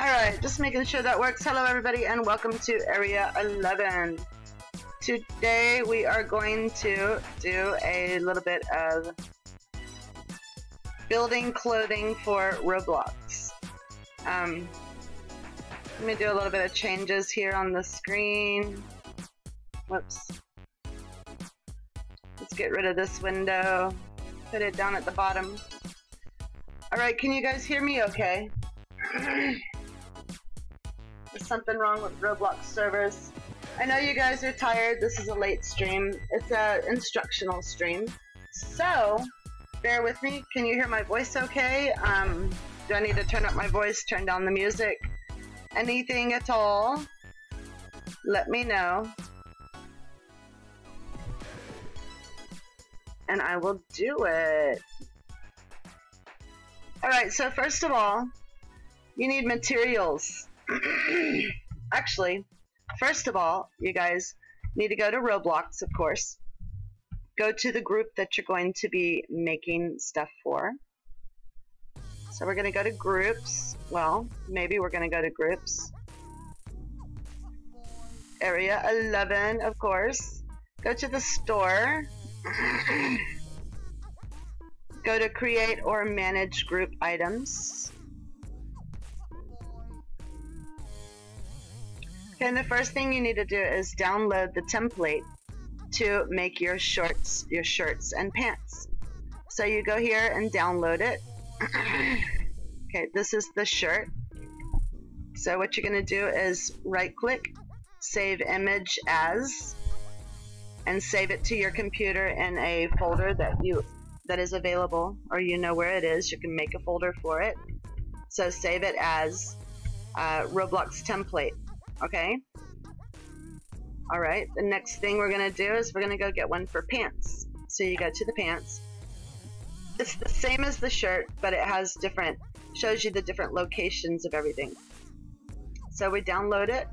Alright, just making sure that works. Hello everybody and welcome to Area Elivin. Today we are going to do a little bit of building clothing for Roblox. Um, let me do a little bit of changes here on the screen. Whoops. Let's get rid of this window. Put it down at the bottom. Alright, can you guys hear me okay? Something wrong with Roblox servers. I know you guys are tired. This is a late stream. It's an instructional stream. So, bear with me. Can you hear my voice okay? Um, do I need to turn up my voice, turn down the music? Anything at all? Let me know. And I will do it. Alright, so first of all, you need materials. Actually, first of all, you guys need to go to Roblox, of course. Go to the group that you're going to be making stuff for. So we're going to go to groups. Well, maybe we're going to go to groups. Area Elivin, of course. Go to the store. go to create or manage group items. Okay, the first thing you need to do is download the template to make your shorts, your shirts and pants. So you go here and download it. okay, this is the shirt. So what you're going to do is right click, save image as, and save it to your computer in a folder that you that is available or you know where it is. You can make a folder for it. So save it as uh, Roblox template okay? Alright, the next thing we're going to do is we're going to go get one for pants. So you go to the pants. It's the same as the shirt, but it has different, shows you the different locations of everything. So we download it,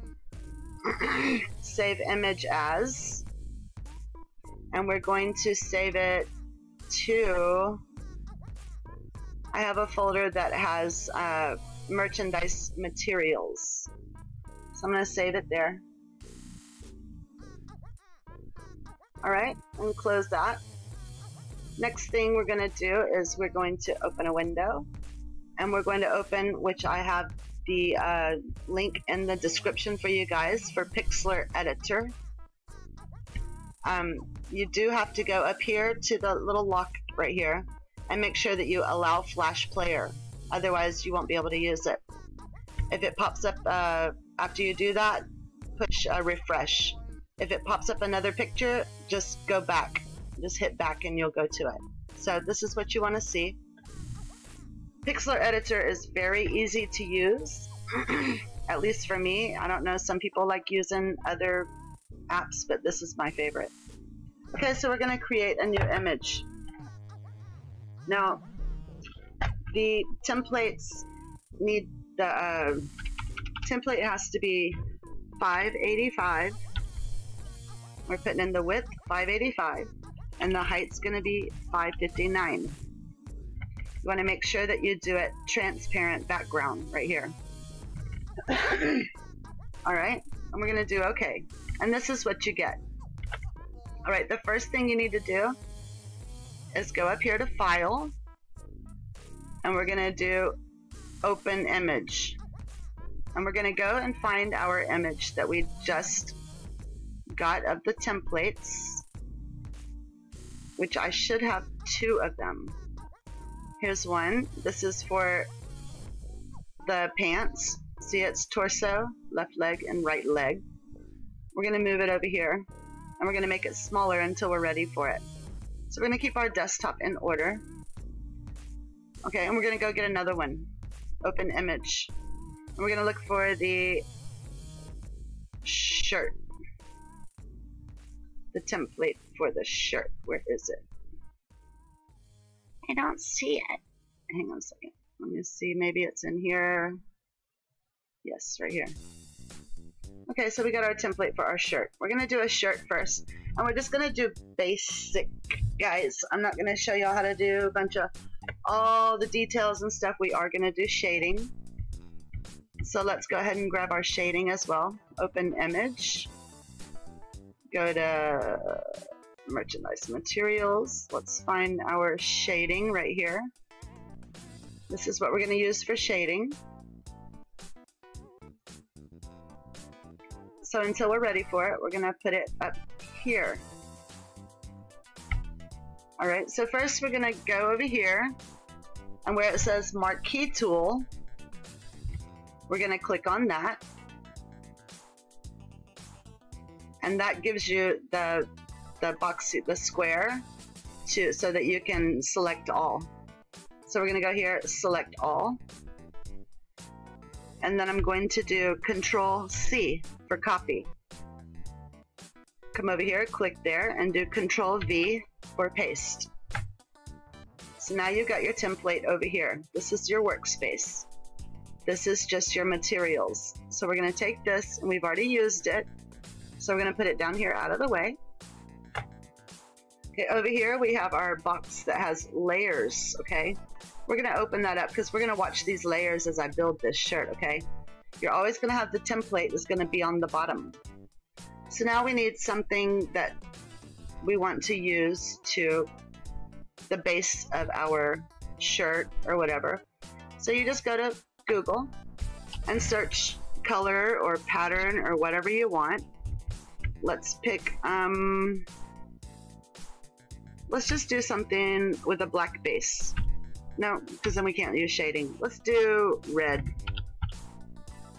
save image as, and we're going to save it to, I have a folder that has uh, merchandise materials. So I'm going to save it there. Alright, and close that. Next thing we're going to do is we're going to open a window. And we're going to open, which I have the uh, link in the description for you guys for Pixlr Editor. Um, you do have to go up here to the little lock right here and make sure that you allow Flash Player. Otherwise, you won't be able to use it. If it pops up uh, after you do that, push a refresh. If it pops up another picture, just go back. Just hit back and you'll go to it. So this is what you want to see. Pixlr Editor is very easy to use, at least for me. I don't know, some people like using other apps, but this is my favorite. Okay, so we're going to create a new image. Now, the templates need the uh, template has to be 585. We're putting in the width 585 and the height's going to be 559. You want to make sure that you do it transparent background right here. Alright, and we're going to do OK. And this is what you get. Alright, the first thing you need to do is go up here to File, and we're going to do Open Image and we're going to go and find our image that we just got of the templates which I should have two of them. Here's one. This is for the pants. See it's torso left leg and right leg. We're gonna move it over here and we're gonna make it smaller until we're ready for it. So we're gonna keep our desktop in order. Okay and we're gonna go get another one. Open image we're gonna look for the shirt. The template for the shirt. Where is it? I don't see it. Hang on a second. Let me see. Maybe it's in here. Yes, right here. Okay, so we got our template for our shirt. We're gonna do a shirt first, and we're just gonna do basic, guys. I'm not gonna show y'all how to do a bunch of all the details and stuff. We are gonna do shading. So let's go ahead and grab our shading as well. Open image. Go to merchandise materials. Let's find our shading right here. This is what we're going to use for shading. So until we're ready for it, we're going to put it up here. Alright, so first we're going to go over here and where it says Marquee Tool, we're going to click on that. And that gives you the the box, the square, to so that you can select all. So we're going to go here, select all. And then I'm going to do Control C for copy. Come over here, click there, and do Control V for paste. So now you've got your template over here. This is your workspace. This is just your materials. So we're going to take this, and we've already used it. So we're going to put it down here out of the way. Okay, over here we have our box that has layers, okay? We're going to open that up because we're going to watch these layers as I build this shirt, okay? You're always going to have the template that's going to be on the bottom. So now we need something that we want to use to the base of our shirt or whatever. So you just go to Google and search color or pattern or whatever you want. Let's pick um, Let's just do something with a black base. No, because then we can't use shading. Let's do red.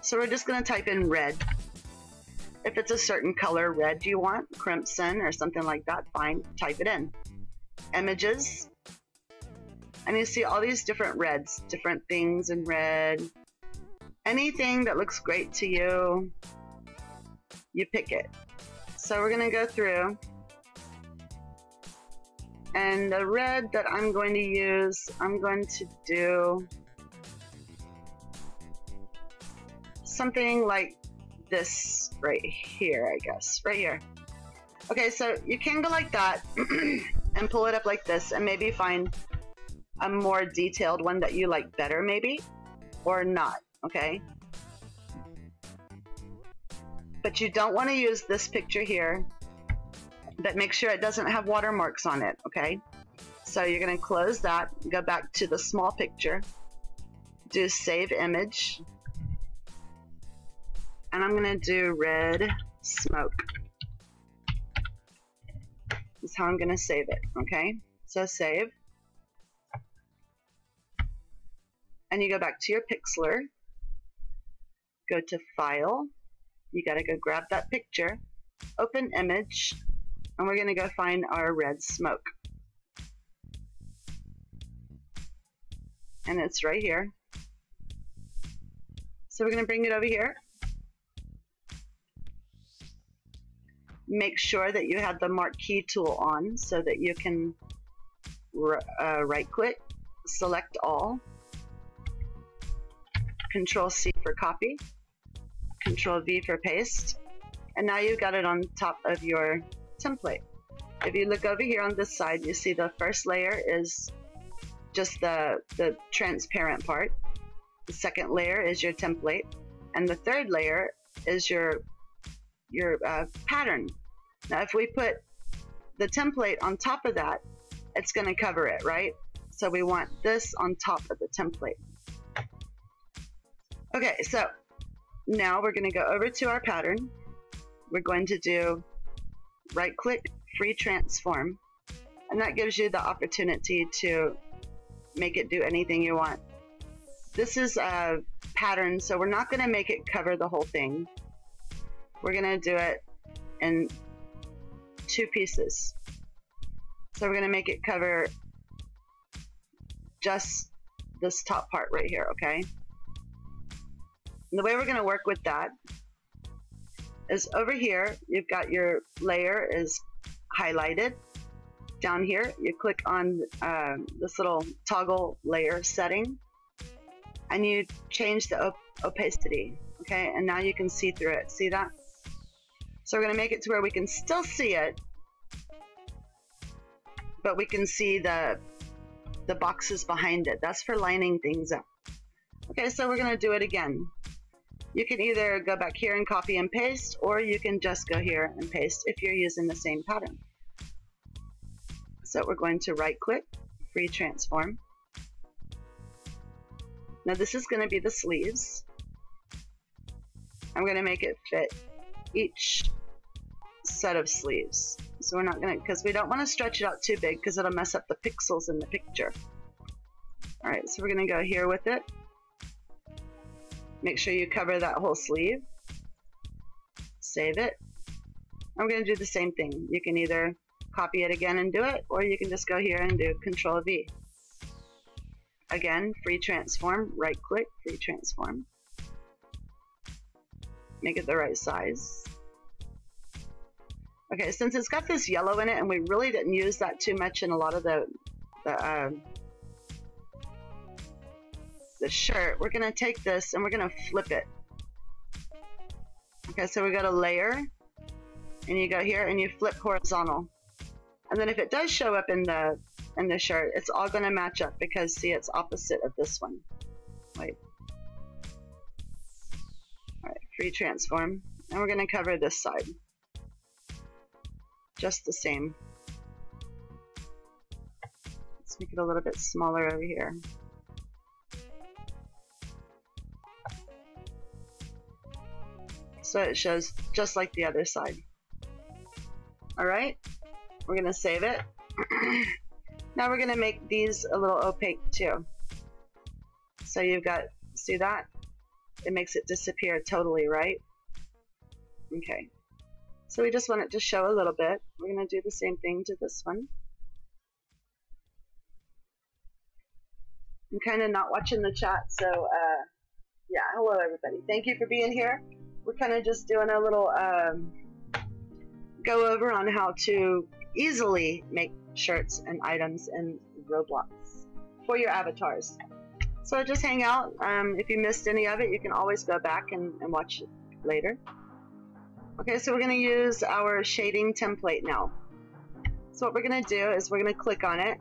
So we're just going to type in red. If it's a certain color red do you want, crimson or something like that, fine, type it in. Images. And you see all these different reds, different things in red. Anything that looks great to you, you pick it. So we're going to go through and the red that I'm going to use, I'm going to do something like this right here, I guess. Right here. Okay, so you can go like that and pull it up like this and maybe find a more detailed one that you like better maybe or not, okay? But you don't want to use this picture here but make sure it doesn't have watermarks on it, okay? So you're going to close that, go back to the small picture, do save image, and I'm going to do red smoke. That's how I'm going to save it, okay? So save. And you go back to your pixlr, go to file, you got to go grab that picture, open image, and we're to go find our red smoke. And it's right here. So we're to bring it over here. Make sure that you have the marquee tool on so that you can uh, right click, select all, Control C for copy, Control V for paste, and now you've got it on top of your template. If you look over here on this side, you see the first layer is just the, the transparent part. The second layer is your template. And the third layer is your, your uh, pattern. Now, if we put the template on top of that, it's going to cover it, right? So we want this on top of the template. Okay, so now we're going to go over to our pattern. We're going to do right click free transform and that gives you the opportunity to make it do anything you want. This is a pattern so we're not going to make it cover the whole thing. We're going to do it in two pieces. So we're going to make it cover just this top part right here, okay? The way we're going to work with that is over here, you've got your layer is highlighted. Down here, you click on uh, this little toggle layer setting and you change the op opacity. Okay, and now you can see through it. See that? So we're going to make it to where we can still see it, but we can see the the boxes behind it. That's for lining things up. Okay, so we're going to do it again. You can either go back here and copy and paste, or you can just go here and paste if you're using the same pattern. So we're going to right click, free transform. Now this is going to be the sleeves. I'm going to make it fit each set of sleeves. So we're not going to, because we don't want to stretch it out too big because it'll mess up the pixels in the picture. Alright, so we're going to go here with it. Make sure you cover that whole sleeve. Save it. I'm going to do the same thing. You can either copy it again and do it, or you can just go here and do Control V. Again, free transform, right click, free transform. Make it the right size. Okay, since it's got this yellow in it, and we really didn't use that too much in a lot of the, the, uh, the shirt, we're gonna take this and we're gonna flip it. Okay, so we go to layer, and you go here and you flip horizontal. And then if it does show up in the in the shirt, it's all gonna match up because see it's opposite of this one. Wait. Alright, free transform. And we're gonna cover this side just the same. Let's make it a little bit smaller over here. So it shows just like the other side. Alright, we're going to save it. now we're going to make these a little opaque too. So you've got, see that? It makes it disappear totally, right? Okay. So we just want it to show a little bit. We're going to do the same thing to this one. I'm kind of not watching the chat, so uh, yeah, hello everybody. Thank you for being here. We're kind of just doing a little um, go over on how to easily make shirts and items in Roblox for your avatars. So just hang out. Um, if you missed any of it, you can always go back and, and watch it later. Okay, so we're going to use our shading template now. So what we're going to do is we're going to click on it,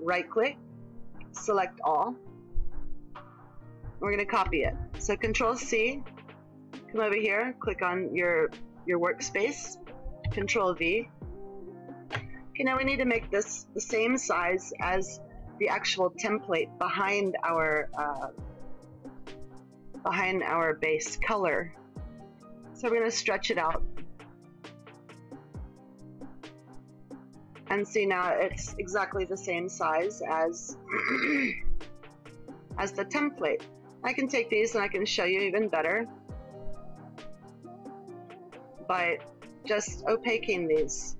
right click, select all. We're going to copy it. So control C, come over here, click on your, your workspace, control V. Okay, now we need to make this the same size as the actual template behind our uh, behind our base color so we're going to stretch it out. And see now it's exactly the same size as, as the template. I can take these and I can show you even better by just opaquing these.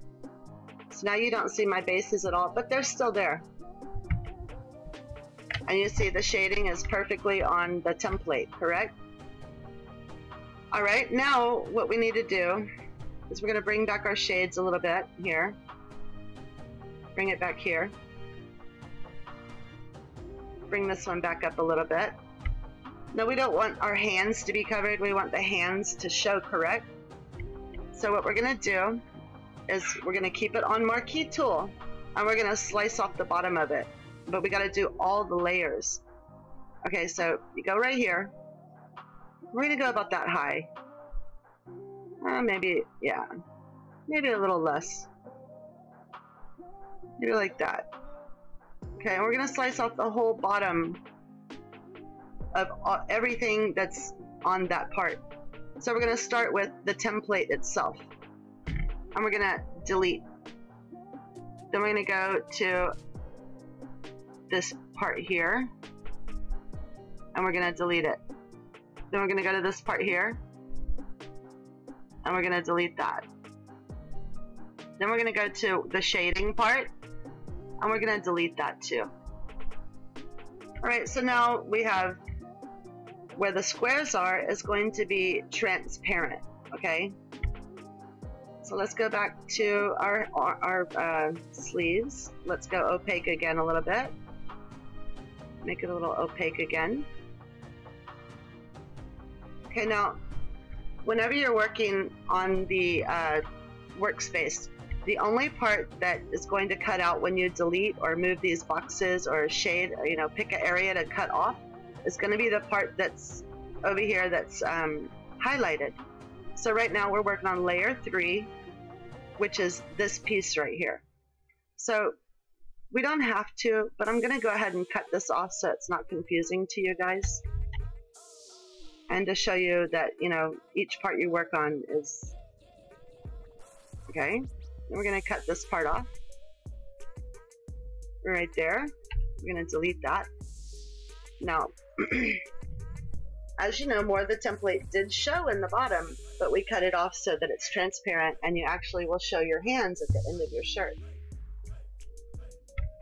So now you don't see my bases at all, but they're still there. And you see the shading is perfectly on the template, correct? All right, now what we need to do is we're going to bring back our shades a little bit here. Bring it back here. Bring this one back up a little bit. No, we don't want our hands to be covered. We want the hands to show correct. So what we're to do is we're to keep it on marquee tool and we're to slice off the bottom of it. But we got to do all the layers. Okay, so you go right here we're gonna go about that high. Uh, maybe, yeah. Maybe a little less. Maybe like that. Okay, and we're gonna slice off the whole bottom of everything that's on that part. So we're gonna start with the template itself. And we're gonna delete. Then we're gonna go to this part here. And we're gonna delete it. Then we're gonna go to this part here. And we're gonna delete that. Then we're gonna go to the shading part. And we're gonna delete that too. Alright, so now we have where the squares are is going to be transparent, okay? So let's go back to our, our, our uh, sleeves. Let's go opaque again a little bit. Make it a little opaque again. Okay, now, whenever you're working on the uh, workspace, the only part that is going to cut out when you delete or move these boxes or shade, you know, pick an area to cut off, is going to be the part that's over here that's um, highlighted. So right now we're working on layer three, which is this piece right here. So we don't have to, but I'm going to go ahead and cut this off so it's not confusing to you guys. And to show you that, you know, each part you work on is... Okay, we're going to cut this part off. Right there. We're going to delete that. Now, as you know, more of the template did show in the bottom, but we cut it off so that it's transparent and you actually will show your hands at the end of your shirt.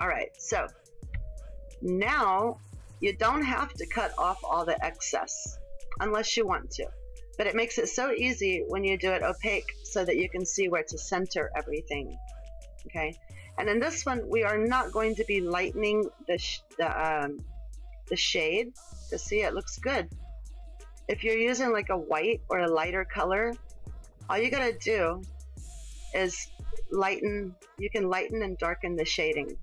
All right, so now you don't have to cut off all the excess unless you want to. But it makes it so easy when you do it opaque so that you can see where to center everything. Okay, and in this one, we are not going to be lightening the, the, um, the shade to see it looks good. If you're using like a white or a lighter color, all you gotta do is lighten, you can lighten and darken the shading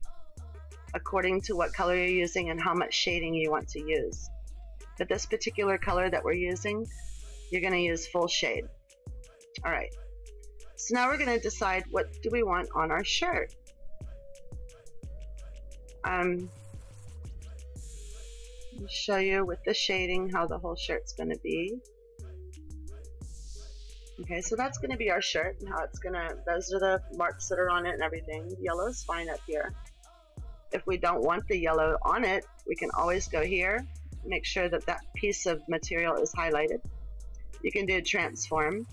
according to what color you're using and how much shading you want to use. But this particular color that we're using, you're gonna use full shade. All right, so now we're gonna decide what do we want on our shirt. Um, show you with the shading how the whole shirt's going to be. Okay, so that's going to be our shirt and how it's going to, those are the marks that are on it and everything. Yellow is fine up here. If we don't want the yellow on it, we can always go here, make sure that that piece of material is highlighted. You can do transform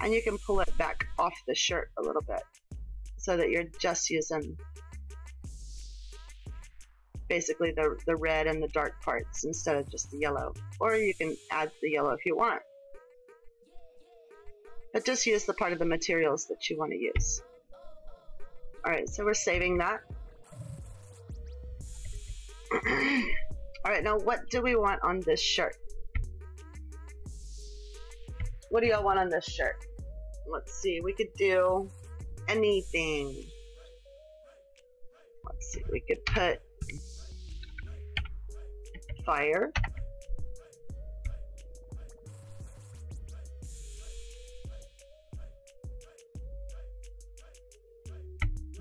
and you can pull it back off the shirt a little bit so that you're just using basically the, the red and the dark parts instead of just the yellow. Or you can add the yellow if you want. But just use the part of the materials that you want to use. Alright, so we're saving that. Alright, now what do we want on this shirt? What do y'all want on this shirt? Let's see, we could do anything. Let's see, we could put fire.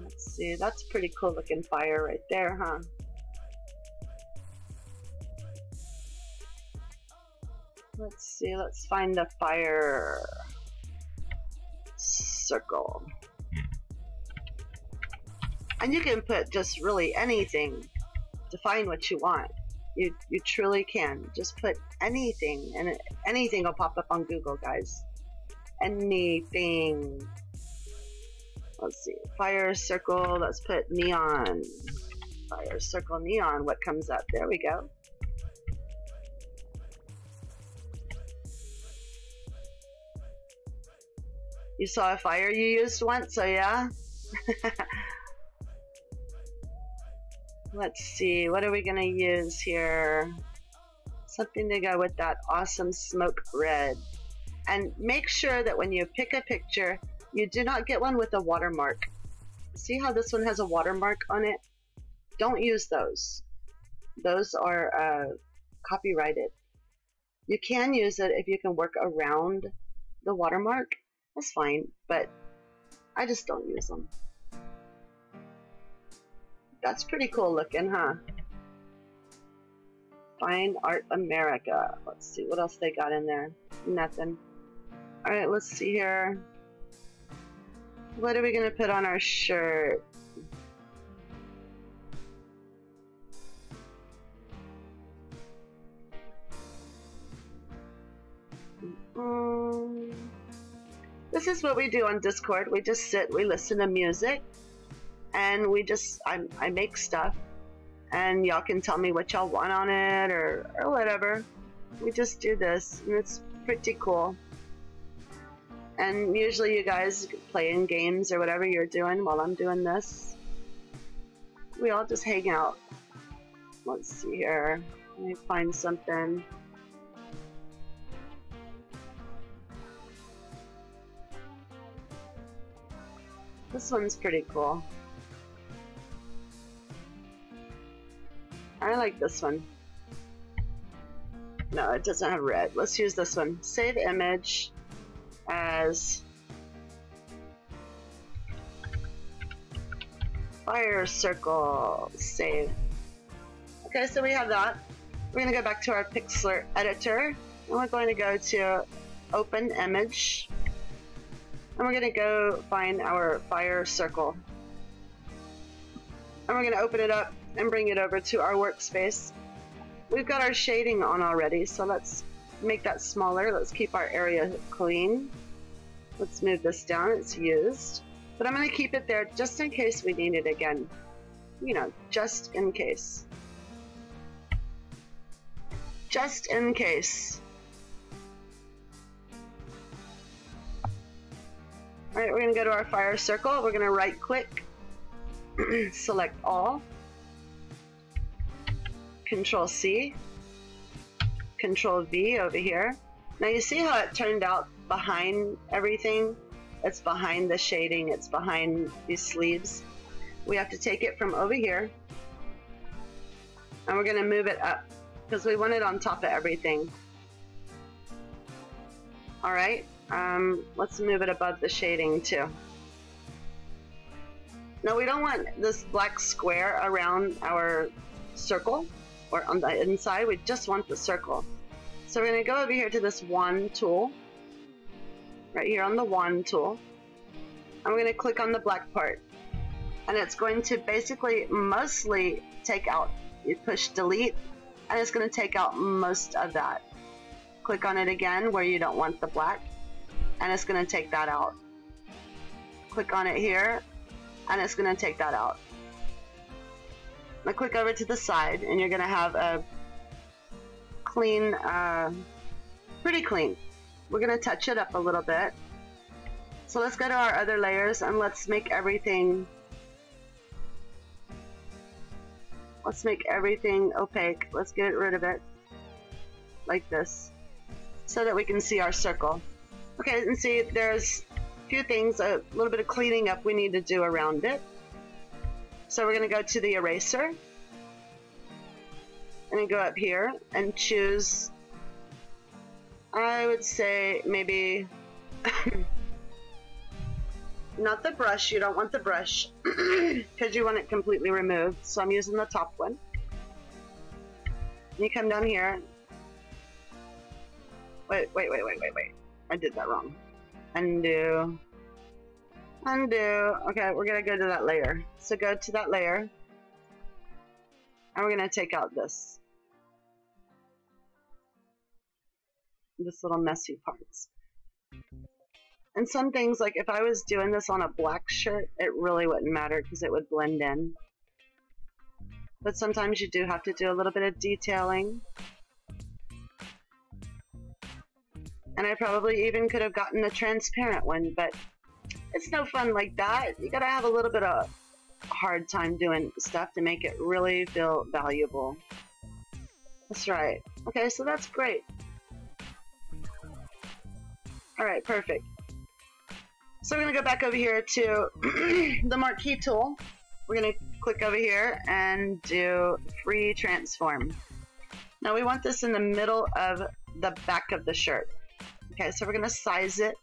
Let's see, that's pretty cool looking fire right there, huh? Let's see, let's find the fire circle. And you can put just really anything to find what you want. You, you truly can. Just put anything, and anything will pop up on Google, guys. Anything. Let's see. Fire circle. Let's put neon. Fire circle neon. What comes up? There we go. You saw a fire you used once, so yeah? Let's see, what are we gonna use here? Something to go with that awesome smoke red. And make sure that when you pick a picture, you do not get one with a watermark. See how this one has a watermark on it? Don't use those. Those are uh, copyrighted. You can use it if you can work around the watermark. That's fine, but I just don't use them. That's pretty cool looking, huh? Fine Art America. Let's see what else they got in there. Nothing. Alright, let's see here. What are we gonna put on our shirt? Um, this is what we do on Discord. We just sit, we listen to music, and we just I, I make stuff and y'all can tell me what y'all want on it or, or whatever. We just do this and it's pretty cool. And usually you guys playing games or whatever you're doing while I'm doing this. We all just hang out. Let's see here. Let me find something. This one's pretty cool I like this one. No, it doesn't have red. Let's use this one. Save image as fire circle. Save. Okay, so we have that. We're going to go back to our Pixlr editor and we're going to go to open image and we're going to go find our fire circle. And we're going to open it up and bring it over to our workspace. We've got our shading on already, so let's make that smaller. Let's keep our area clean. Let's move this down, it's used. But I'm going to keep it there just in case we need it again. You know, just in case. Just in case. Alright, we're going to go to our fire circle. We're going to right click, select all, Control C, Control V over here. Now you see how it turned out behind everything? It's behind the shading, it's behind these sleeves. We have to take it from over here and we're going to move it up because we want it on top of everything. Alright, um, let's move it above the shading too. Now we don't want this black square around our circle or on the inside, we just want the circle. So we're to go over here to this wand tool, right here on the wand tool, going to click on the black part. And it's going to basically mostly take out, you push delete, and it's going to take out most of that. Click on it again where you don't want the black, and it's going to take that out. Click on it here, and it's going to take that out. Now click over to the side and you're going to have a clean, uh, pretty clean. We're going to touch it up a little bit. So let's go to our other layers and let's make everything let's make everything opaque. Let's get rid of it like this so that we can see our circle. Okay, and see there's a few things, a little bit of cleaning up we need to do around it. So we're going to go to the eraser and go up here and choose, I would say maybe, not the brush, you don't want the brush because you want it completely removed. So I'm using the top one. You come down here. Wait, wait, wait, wait, wait, wait. I did that wrong. Undo. Undo. Okay, we're gonna go to that layer. So go to that layer. And we're gonna take out this. This little messy parts. And some things, like if I was doing this on a black shirt, it really wouldn't matter because it would blend in. But sometimes you do have to do a little bit of detailing. And I probably even could have gotten a transparent one, but it's no fun like that. You gotta have a little bit of hard time doing stuff to make it really feel valuable. That's right. Okay, so that's great. Alright, perfect. So we're to go back over here to the marquee tool. We're to click over here and do free transform. Now we want this in the middle of the back of the shirt. Okay, so we're to size it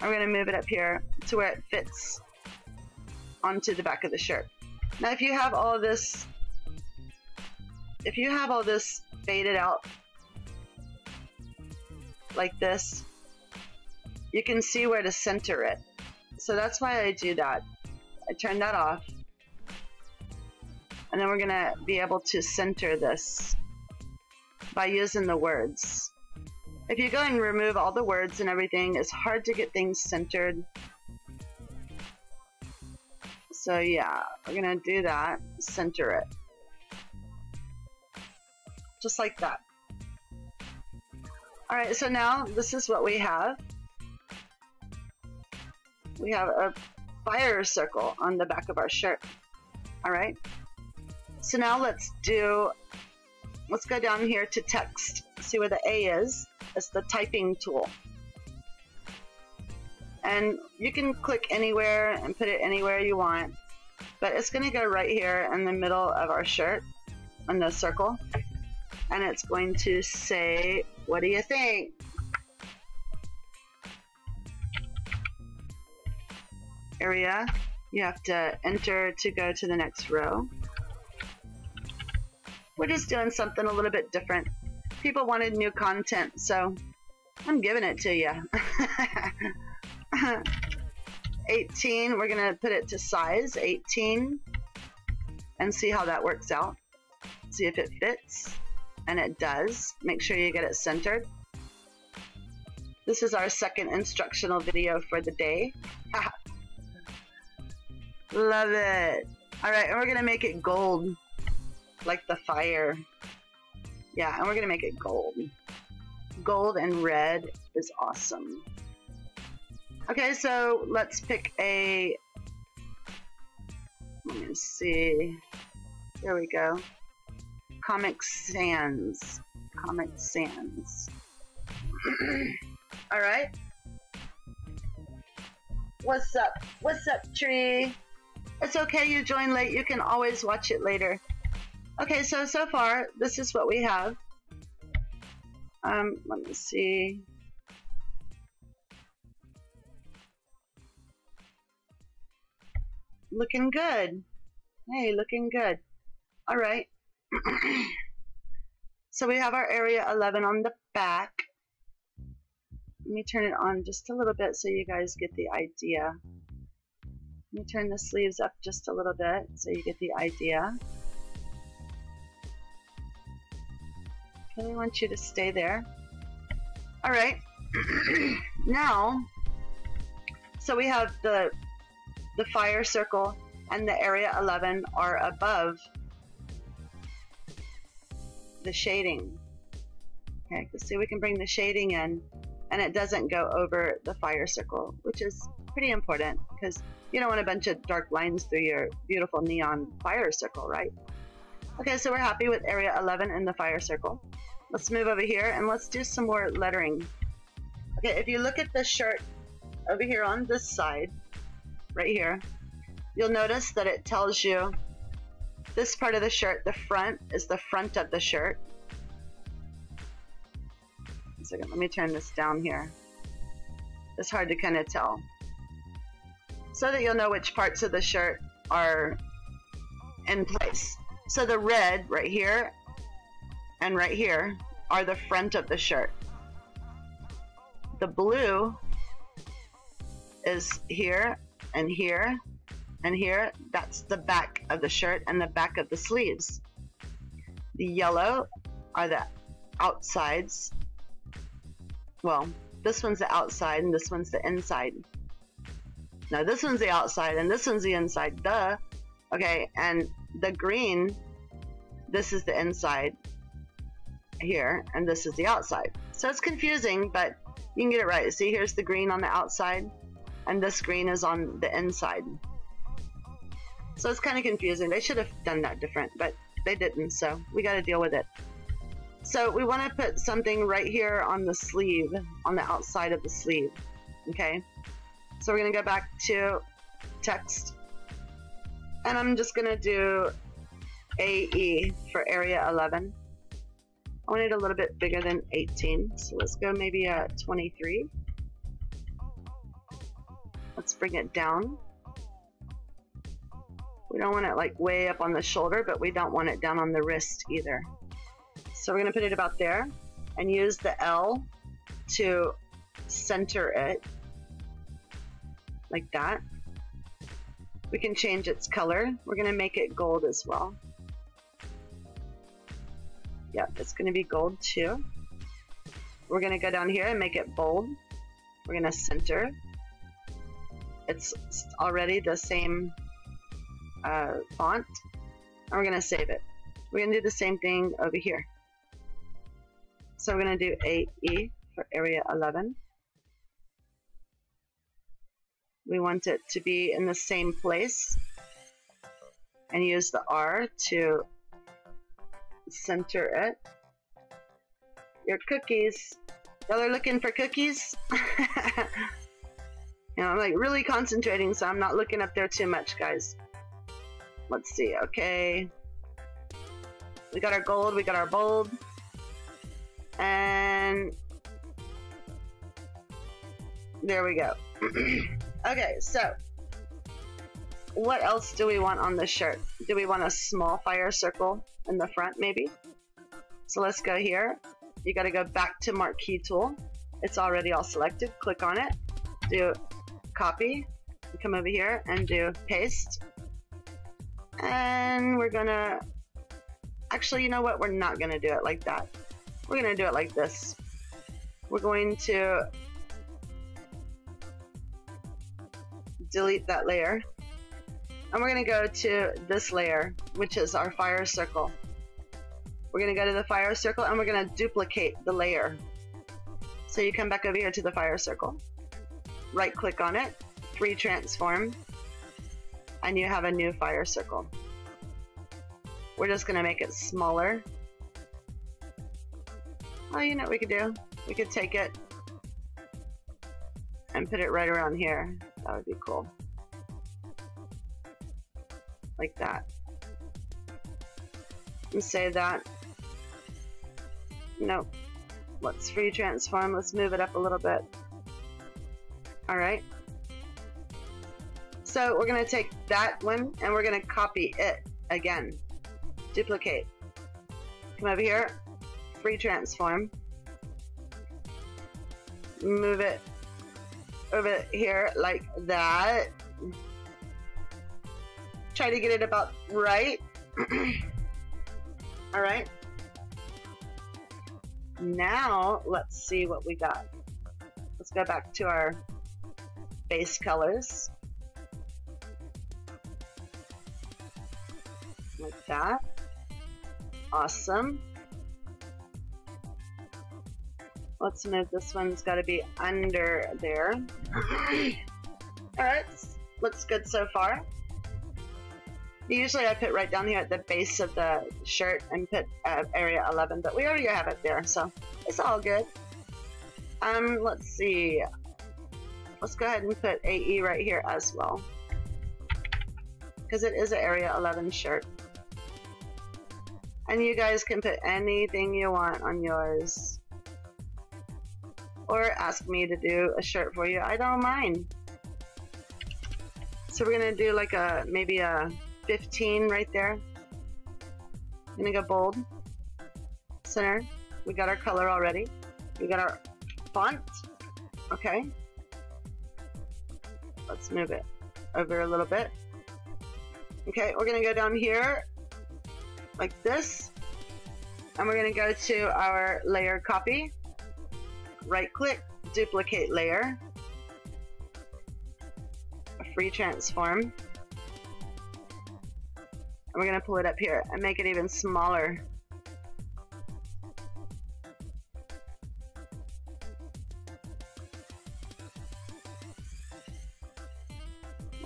I'm going to move it up here to where it fits onto the back of the shirt. Now if you have all this, if you have all this faded out like this, you can see where to center it. So that's why I do that. I turn that off. And then we're going to be able to center this by using the words. If you go and remove all the words and everything, it's hard to get things centered. So yeah, we're gonna do that, center it. Just like that. Alright, so now this is what we have. We have a fire circle on the back of our shirt. Alright, so now let's do, let's go down here to text, see where the A is is the typing tool. And you can click anywhere and put it anywhere you want, but it's going to go right here in the middle of our shirt, in the circle. and it's going to say, what do you think? Area, you have to enter to go to the next row. We're just doing something a little bit different. People wanted new content, so I'm giving it to you. 18, we're gonna put it to size, 18, and see how that works out. See if it fits, and it does. Make sure you get it centered. This is our second instructional video for the day. Love it. All right, and we're gonna make it gold, like the fire. Yeah, and we're gonna make it gold. Gold and red is awesome. Okay, so let's pick a, let me see, there we go. Comic Sans, Comic Sans. All right. What's up? What's up, tree? It's okay you join late. You can always watch it later. Okay, so, so far, this is what we have. Um, let me see. Looking good. Hey, looking good. All right. so we have our Area Elivin on the back. Let me turn it on just a little bit so you guys get the idea. Let me turn the sleeves up just a little bit so you get the idea. I want you to stay there. All right. now, so we have the the fire circle and the Area Elivin are above the shading. Okay, let's see we can bring the shading in and it doesn't go over the fire circle, which is pretty important because you don't want a bunch of dark lines through your beautiful neon fire circle, right? Okay, so we're happy with Area Elivin in the fire circle. Let's move over here and let's do some more lettering. Okay, if you look at the shirt over here on this side, right here, you'll notice that it tells you this part of the shirt, the front, is the front of the shirt. One second, let me turn this down here. It's hard to kind of tell so that you'll know which parts of the shirt are in place. So the red right here and right here are the front of the shirt. The blue is here and here and here. That's the back of the shirt and the back of the sleeves. The yellow are the outsides. Well, this one's the outside and this one's the inside. Now this one's the outside and this one's the inside, duh. Okay, and the green, this is the inside here, and this is the outside. So it's confusing, but you can get it right. See, here's the green on the outside, and this green is on the inside. So it's kind of confusing. They should have done that different, but they didn't, so we got to deal with it. So we want to put something right here on the sleeve, on the outside of the sleeve, okay? So we're going to go back to text. And I'm just going to do AE for Area Elivin. I want it a little bit bigger than 18. So let's go maybe a 23. Let's bring it down. We don't want it like way up on the shoulder, but we don't want it down on the wrist either. So we're to put it about there and use the L to center it like that. We can change its color. We're to make it gold as well. Yep, it's going to be gold too. We're going to go down here and make it bold. We're going to center. It's already the same uh, font. And we're going to save it. We're going to do the same thing over here. So we're going to do AE for Area Elivin. We want it to be in the same place and use the R to center it. Your cookies. Y'all are looking for cookies? you know, I'm like really concentrating, so I'm not looking up there too much, guys. Let's see, okay. We got our gold, we got our bold. And there we go. okay, so what else do we want on this shirt? Do we want a small fire circle in the front maybe? So let's go here. You got to go back to marquee tool. It's already all selected. Click on it. Do copy. Come over here and do paste. And we're gonna, actually, you know what? We're not gonna do it like that. We're gonna do it like this. We're going to delete that layer. And we're gonna go to this layer, which is our fire circle. We're gonna go to the fire circle and we're gonna duplicate the layer. So you come back over here to the fire circle, right click on it, free transform, and you have a new fire circle. We're just gonna make it smaller. Oh, you know what we could do? We could take it and put it right around here. That would be cool. Like that. And say that. Nope. Let's free transform. Let's move it up a little bit. Alright. So we're going to take that one and we're going to copy it again. Duplicate. Come over here. Free transform. Move it over here like that. Try to get it about right. All right. Now let's see what we got. Let's go back to our base colors. Like that. Awesome. Let's move this one's got to be under there. Alright, looks good so far. Usually I put right down here at the base of the shirt and put uh, Area Elivin, but we already have it there, so it's all good. Um, let's see. Let's go ahead and put AE right here as well. Because it is an Area Elivin shirt. And you guys can put anything you want on yours or ask me to do a shirt for you. I don't mind. So we're gonna do like a maybe a 15 right there. I'm gonna go bold. Center. We got our color already. We got our font. Okay. Let's move it over a little bit. Okay, we're gonna go down here like this. And we're gonna go to our layer copy right click, duplicate layer, a free transform, and we're to pull it up here and make it even smaller.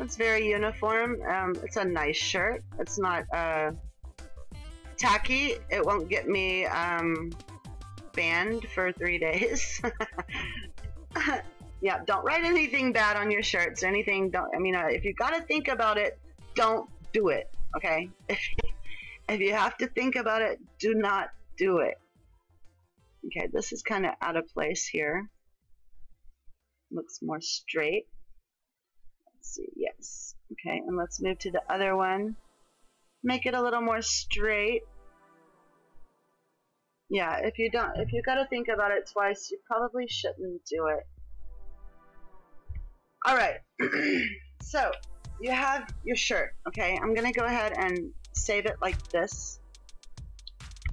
It's very uniform. Um, it's a nice shirt. It's not uh, tacky. It won't get me um, banned for three days. yeah, don't write anything bad on your shirts or anything. Don't. I mean, uh, if you got to think about it, don't do it. Okay. if you have to think about it, do not do it. Okay, this is kind of out of place here. Looks more straight. Let's see. Yes. Okay, and let's move to the other one. Make it a little more straight yeah, if you don't, if you got to think about it twice, you probably shouldn't do it. All right, so you have your shirt. Okay, I'm gonna go ahead and save it like this.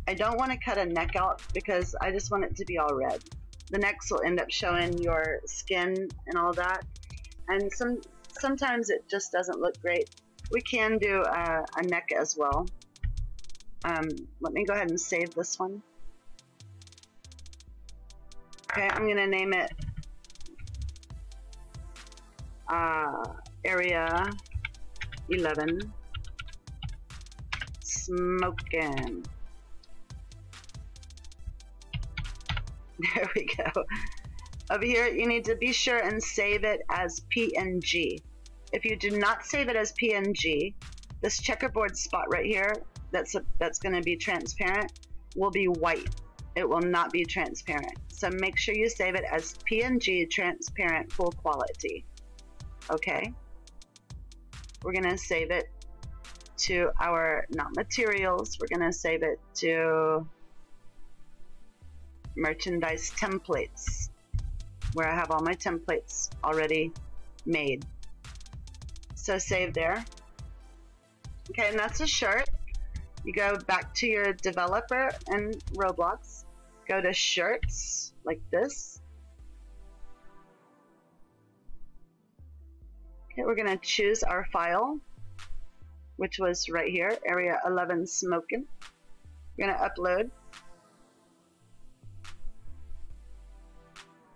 I don't want to cut a neck out because I just want it to be all red. The necks will end up showing your skin and all that, and some sometimes it just doesn't look great. We can do a, a neck as well. Um, let me go ahead and save this one. Okay, I'm gonna name it uh, Area Elivin Smoking. There we go. Over here, you need to be sure and save it as PNG. If you do not save it as PNG, this checkerboard spot right here, that's a, that's going to be transparent, will be white. it will not be transparent. So make sure you save it as PNG transparent full quality. Okay. We're going to save it to our, not materials, we're going to save it to merchandise templates where I have all my templates already made. So save there. Okay, and that's a shirt. You go back to your developer in Roblox, go to shirts like this. Okay, we're gonna choose our file, which was right here, Area Elivin smoking. We're gonna upload.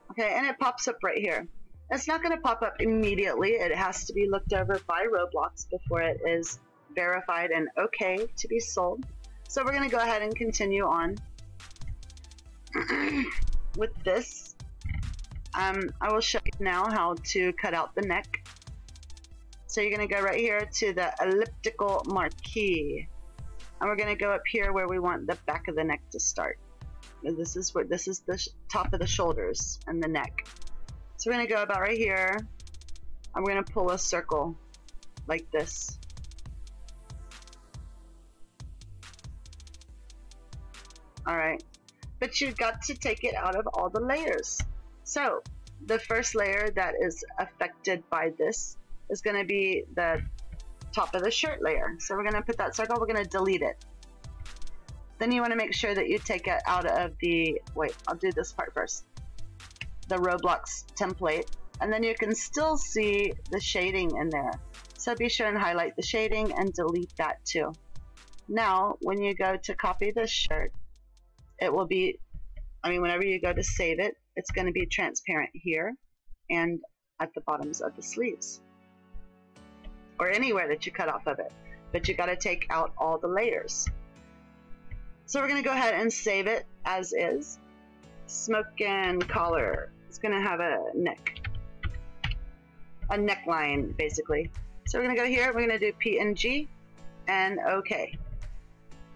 Okay, and it pops up right here. It's not to pop up immediately. It has to be looked over by Roblox before it is verified and okay to be sold. So we're to go ahead and continue on with this. Um, I will show you now how to cut out the neck. So you're to go right here to the elliptical marquee. And we're to go up here where we want the back of the neck to start. This is where this is the top of the shoulders and the neck. So we're gonna go about right here. And we're gonna pull a circle like this. All right, but you've got to take it out of all the layers. So the first layer that is affected by this is gonna be the top of the shirt layer. So we're gonna put that circle, we're gonna delete it. Then you want to make sure that you take it out of the, wait, I'll do this part first, the Roblox template. And then you can still see the shading in there. So be sure and highlight the shading and delete that too. Now, when you go to copy this shirt, it will be, I mean, whenever you go to save it, it's going to be transparent here and at the bottoms of the sleeves or anywhere that you cut off of it. But you got to take out all the layers. So we're going to go ahead and save it as is. Smoking collar. It's going to have a neck. A neckline, basically. So we're going to go here. We're going to do PNG and OK.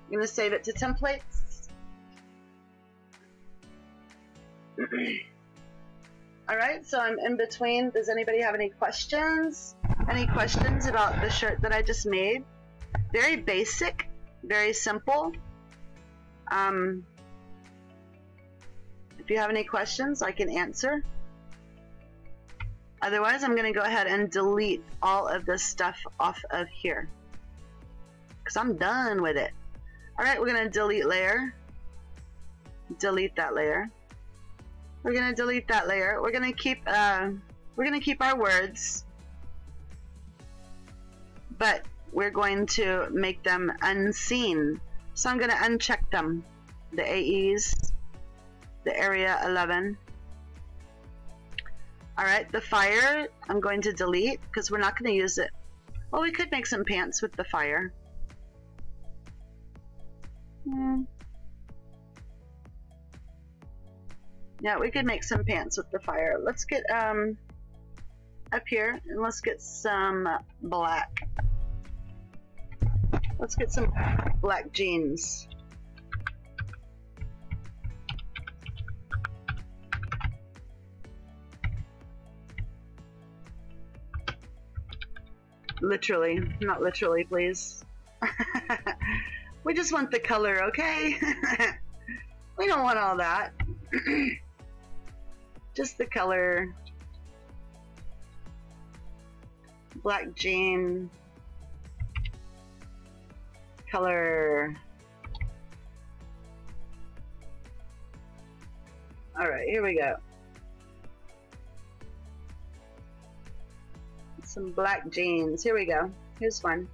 I'm going to save it to templates. Alright, so I'm in between. Does anybody have any questions? Any questions about the shirt that I just made? Very basic, very simple. Um, if you have any questions, I can answer. Otherwise, I'm going to go ahead and delete all of this stuff off of here. Because I'm done with it. Alright, we're going to delete layer. Delete that layer. We're going to delete that layer. We're going to keep, uh, we're going to keep our words. But we're going to make them unseen. So I'm going to uncheck them. The AEs, the Area Elivin. Alright, the fire, I'm going to delete because we're not going to use it. Well, we could make some pants with the fire. Hmm. Yeah, we could make some pants with the fire. Let's get um up here and let's get some black. Let's get some black jeans. Literally, not literally, please. we just want the color, okay? we don't want all that. just the color. Black jean color. All right, here we go. Some black jeans. Here we go. Here's one.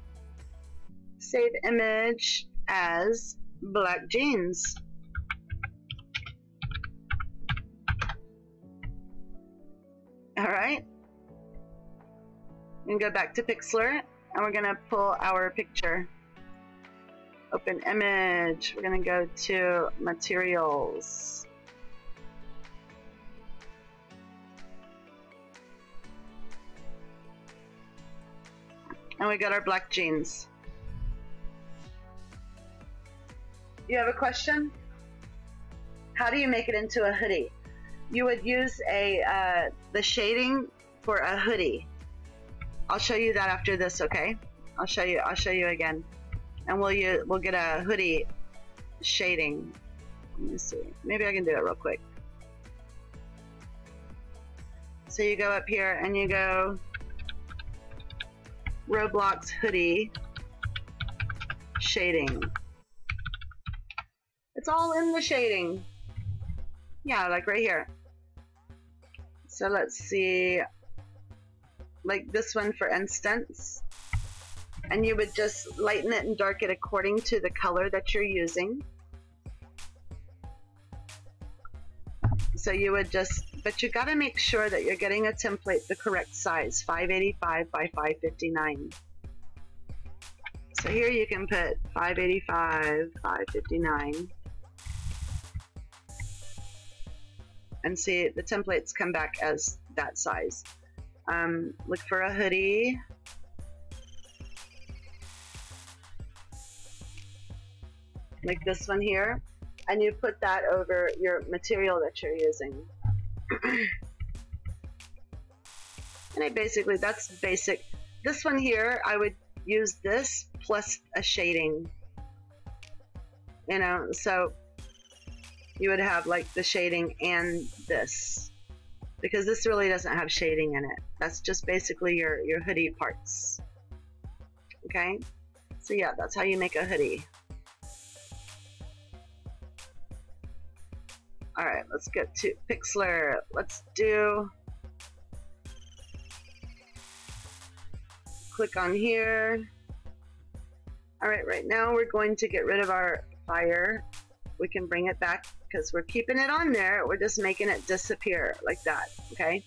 Save image as black jeans. All right. Can go back to Pixlr and we're gonna pull our picture open image. We're gonna go to materials. And we got our black jeans. You have a question? how do you make it into a hoodie? You would use a uh, the shading for a hoodie. I'll show you that after this, okay? I'll show you. I'll show you again, and we'll you we'll get a hoodie shading. Let me see. Maybe I can do it real quick. So you go up here and you go Roblox hoodie shading. It's all in the shading. Yeah, like right here. So let's see, like this one for instance. And you would just lighten it and darken it according to the color that you're using. So you would just, but you got to make sure that you're getting a template the correct size, 585 by 559. So here you can put 585, 559. And see the templates come back as that size. Um, look for a hoodie. Like this one here. And you put that over your material that you're using. and I basically, that's basic. This one here, I would use this plus a shading. You know, so you would have like the shading and this because this really doesn't have shading in it. That's just basically your, your hoodie parts. Okay, so yeah, that's how you make a hoodie. All right, let's get to Pixlr. Let's do, click on here. All right, right now we're going to get rid of our fire. We can bring it back because we're keeping it on there. We're just making it disappear like that, okay?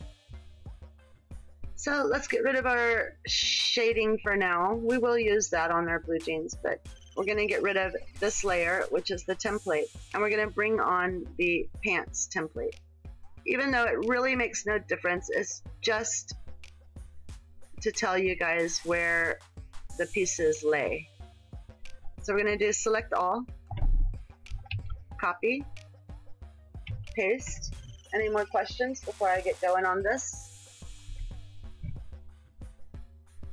So let's get rid of our shading for now. We will use that on our blue jeans, but we're going to get rid of this layer, which is the template, and we're going to bring on the pants template. Even though it really makes no difference, it's just to tell you guys where the pieces lay. So we're going to do select all, copy, paste. Any more questions before I get going on this?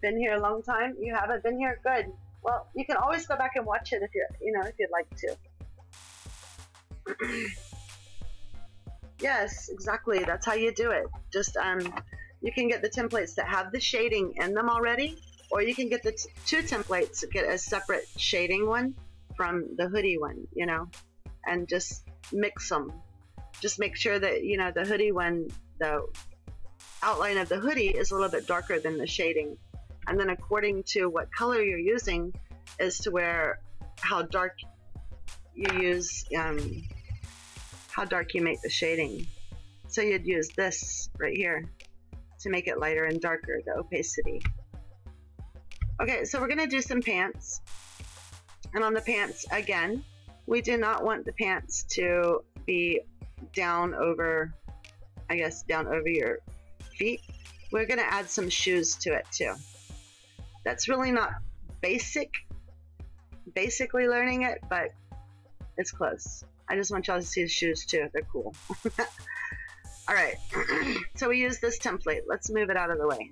Been here a long time? You haven't been here? Good. Well, you can always go back and watch it if you're, you know, if you'd like to. yes, exactly. That's how you do it. Just um, you can get the templates that have the shading in them already, or you can get the two templates, get a separate shading one from the hoodie one, you know, and just mix them. Just make sure that, you know, the hoodie one, the outline of the hoodie is a little bit darker than the shading. And then according to what color you're using is to where how dark you use, um, how dark you make the shading. So you'd use this right here to make it lighter and darker, the opacity. Okay, so we're gonna do some pants. And on the pants, again, we do not want the pants to be down over, I guess, down over your feet. We're gonna add some shoes to it too. That's really not basic, basically learning it, but it's close. I just want y'all to see the shoes too. They're cool. All right, so we use this template. Let's move it out of the way.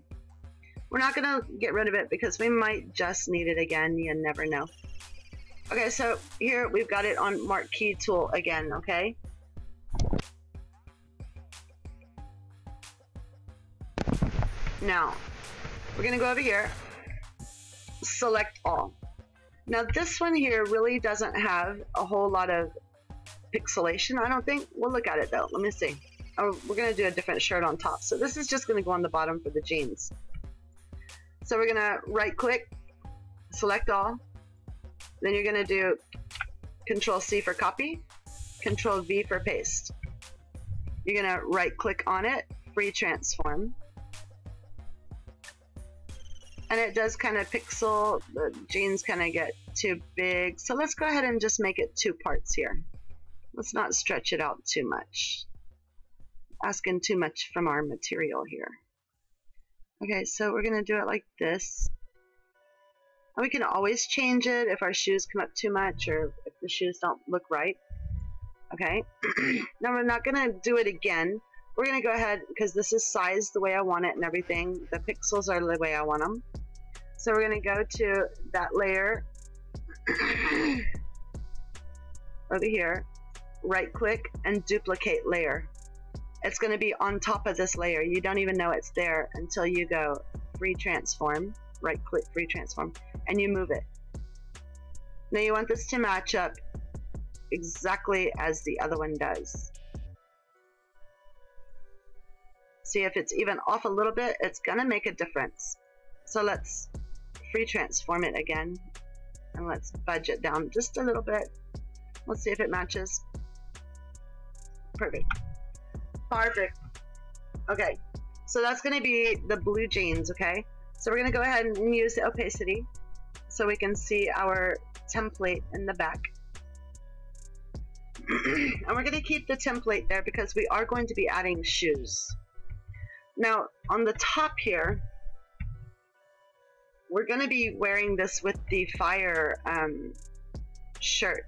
We're not gonna get rid of it because we might just need it again. You never know. Okay, so here we've got it on marquee tool again, okay? Now, we're gonna go over here, select all. Now this one here really doesn't have a whole lot of pixelation, I don't think. We'll look at it though, let me see. Oh, we're gonna do a different shirt on top. So this is just gonna go on the bottom for the jeans. So we're gonna right click, select all, then you're gonna do Control C for copy, Control V for paste. You're gonna right click on it, free transform. And it does kind of pixel, the jeans kind of get too big. So let's go ahead and just make it two parts here. Let's not stretch it out too much. Asking too much from our material here. Okay, so we're to do it like this. And we can always change it if our shoes come up too much or if the shoes don't look right. Okay, now we're not gonna do it again. We're gonna go ahead, because this is sized the way I want it and everything. The pixels are the way I want them. So we're gonna go to that layer over here, right click and duplicate layer. It's gonna be on top of this layer. You don't even know it's there until you go free transform, right click free transform, and you move it. Now you want this to match up exactly as the other one does. See if it's even off a little bit, it's gonna make a difference. So let's free transform it again and let's budge it down just a little bit. Let's see if it matches. Perfect. Perfect. Okay, so that's gonna be the blue jeans, okay? So we're gonna go ahead and use the opacity so we can see our template in the back. and we're going to keep the template there because we are going to be adding shoes. Now, on the top here, we're going to be wearing this with the fire um, shirt.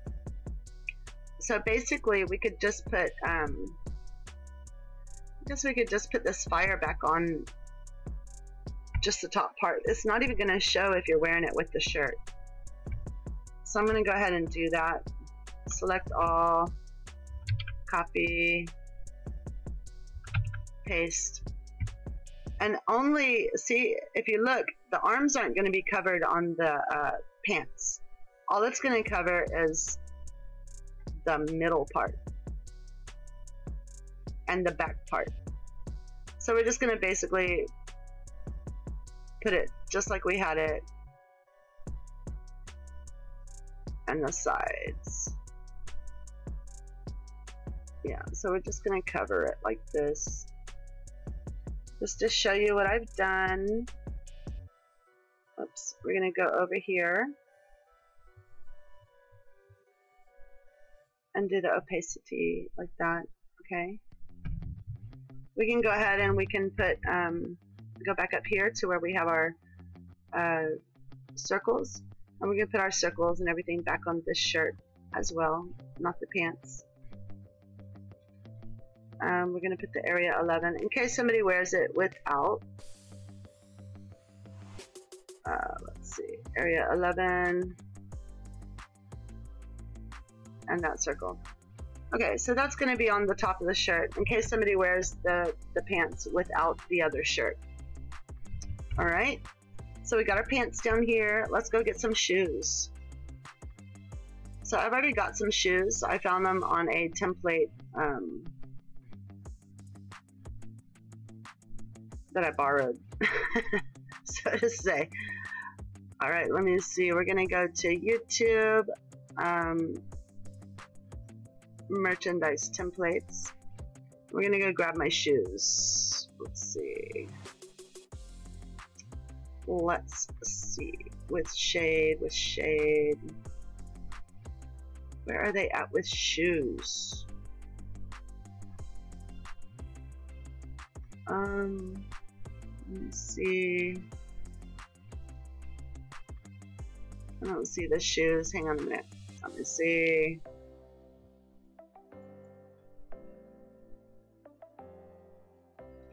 So basically, we could just put, um, I guess we could just put this fire back on just the top part. It's not even going to show if you're wearing it with the shirt. So I'm going to go ahead and do that. Select all, copy, paste. And only, see, if you look, the arms aren't going to be covered on the uh, pants. All it's going to cover is the middle part and the back part. So we're just going to basically put it just like we had it and the sides. Yeah, so we're just going to cover it like this. Just to show you what I've done. Oops, we're to go over here. And do the opacity like that, okay? We can go ahead and we can put, um, go back up here to where we have our uh, circles and we're to put our circles and everything back on this shirt as well, not the pants. Um, we're going to put the Area Elivin in case somebody wears it without. Uh, let's see, Area Elivin and that circle. Okay, so that's going to be on the top of the shirt in case somebody wears the, the pants without the other shirt. All right. So we got our pants down here. Let's go get some shoes. So I've already got some shoes. I found them on a template um, that I borrowed, so to say. All right, let me see. We're gonna go to YouTube, um, merchandise templates. We're gonna go grab my shoes. Let's see. Let's see. With shade, with shade. Where are they at with shoes? Um, let me see. I don't see the shoes. Hang on a minute. Let me see.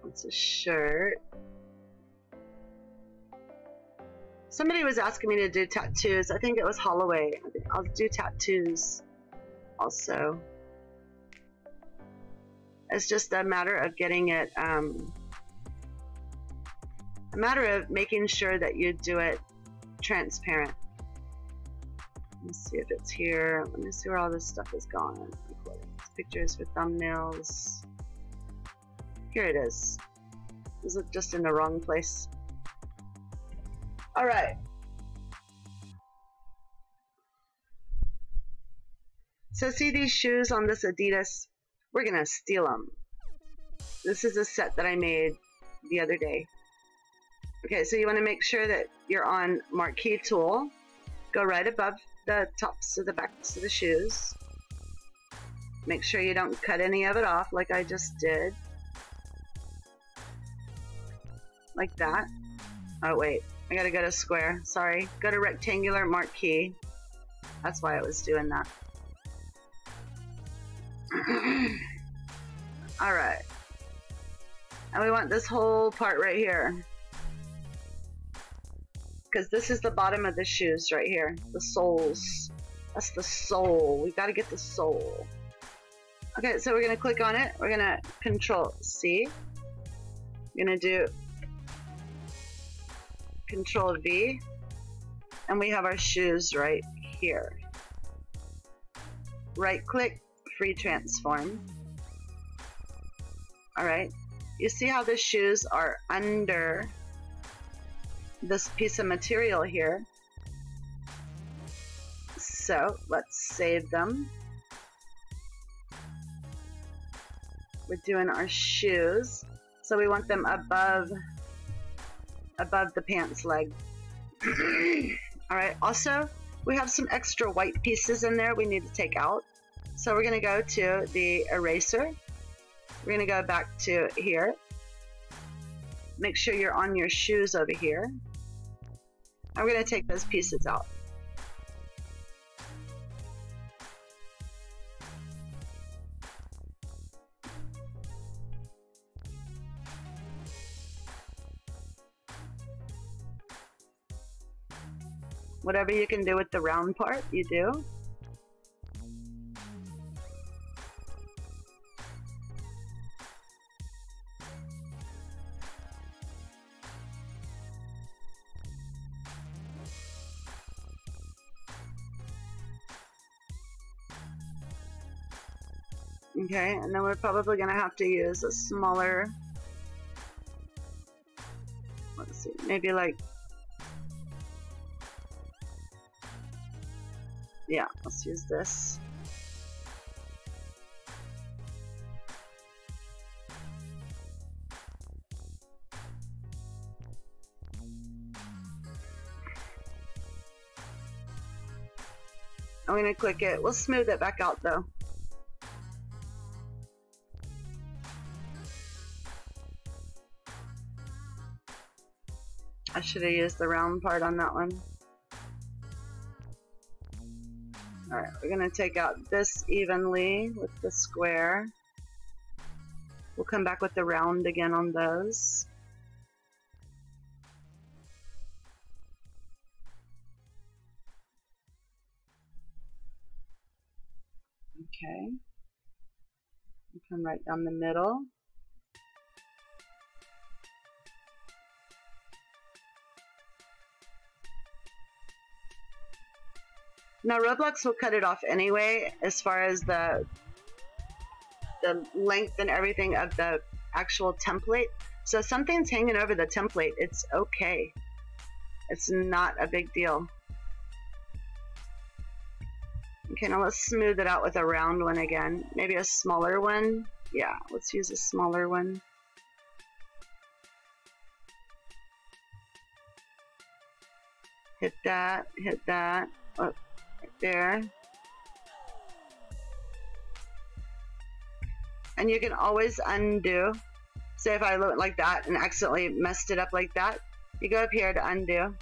It's a shirt. Somebody was asking me to do tattoos. I think it was Holloway. I'll do tattoos also. It's just a matter of getting it, um, a matter of making sure that you do it transparent. Let's see if it's here. Let me see where all this stuff is gone. Pictures for thumbnails. Here it is. Is it just in the wrong place? All right. So see these shoes on this Adidas? We're gonna steal them. This is a set that I made the other day. Okay, so you want to make sure that you're on Marquee Tool. Go right above the tops of the backs of the shoes. Make sure you don't cut any of it off like I just did. Like that. Oh wait, I gotta go to square. Sorry. Go to rectangular marquee. That's why I was doing that. All right. And we want this whole part right here. Because this is the bottom of the shoes right here. The soles. That's the sole. We've got to get the sole. Okay, so we're going to click on it. We're going to control C. We're going to do control V. And we have our shoes right here. Right click, free transform. Alright, you see how the shoes are under this piece of material here. So let's save them. We're doing our shoes. So we want them above above the pants leg. Alright, also we have some extra white pieces in there we need to take out. So we're going to go to the eraser. We're to go back to here. Make sure you're on your shoes over here. I'm going to take those pieces out. Whatever you can do with the round part, you do. Okay, and then we're probably to have to use a smaller, let's see, maybe like, yeah, let's use this. I'm to click it. We'll smooth it back out though. I should have used the round part on that one. Alright, we're going to take out this evenly with the square. We'll come back with the round again on those. Okay. Come right down the middle. Now Roblox will cut it off anyway as far as the the length and everything of the actual template. So if something's hanging over the template, it's okay. It's not a big deal. Okay, now let's smooth it out with a round one again. Maybe a smaller one. Yeah, let's use a smaller one. Hit that, hit that. Oh, there. And you can always undo. Say if I went like that and accidentally messed it up like that, you go up here to undo.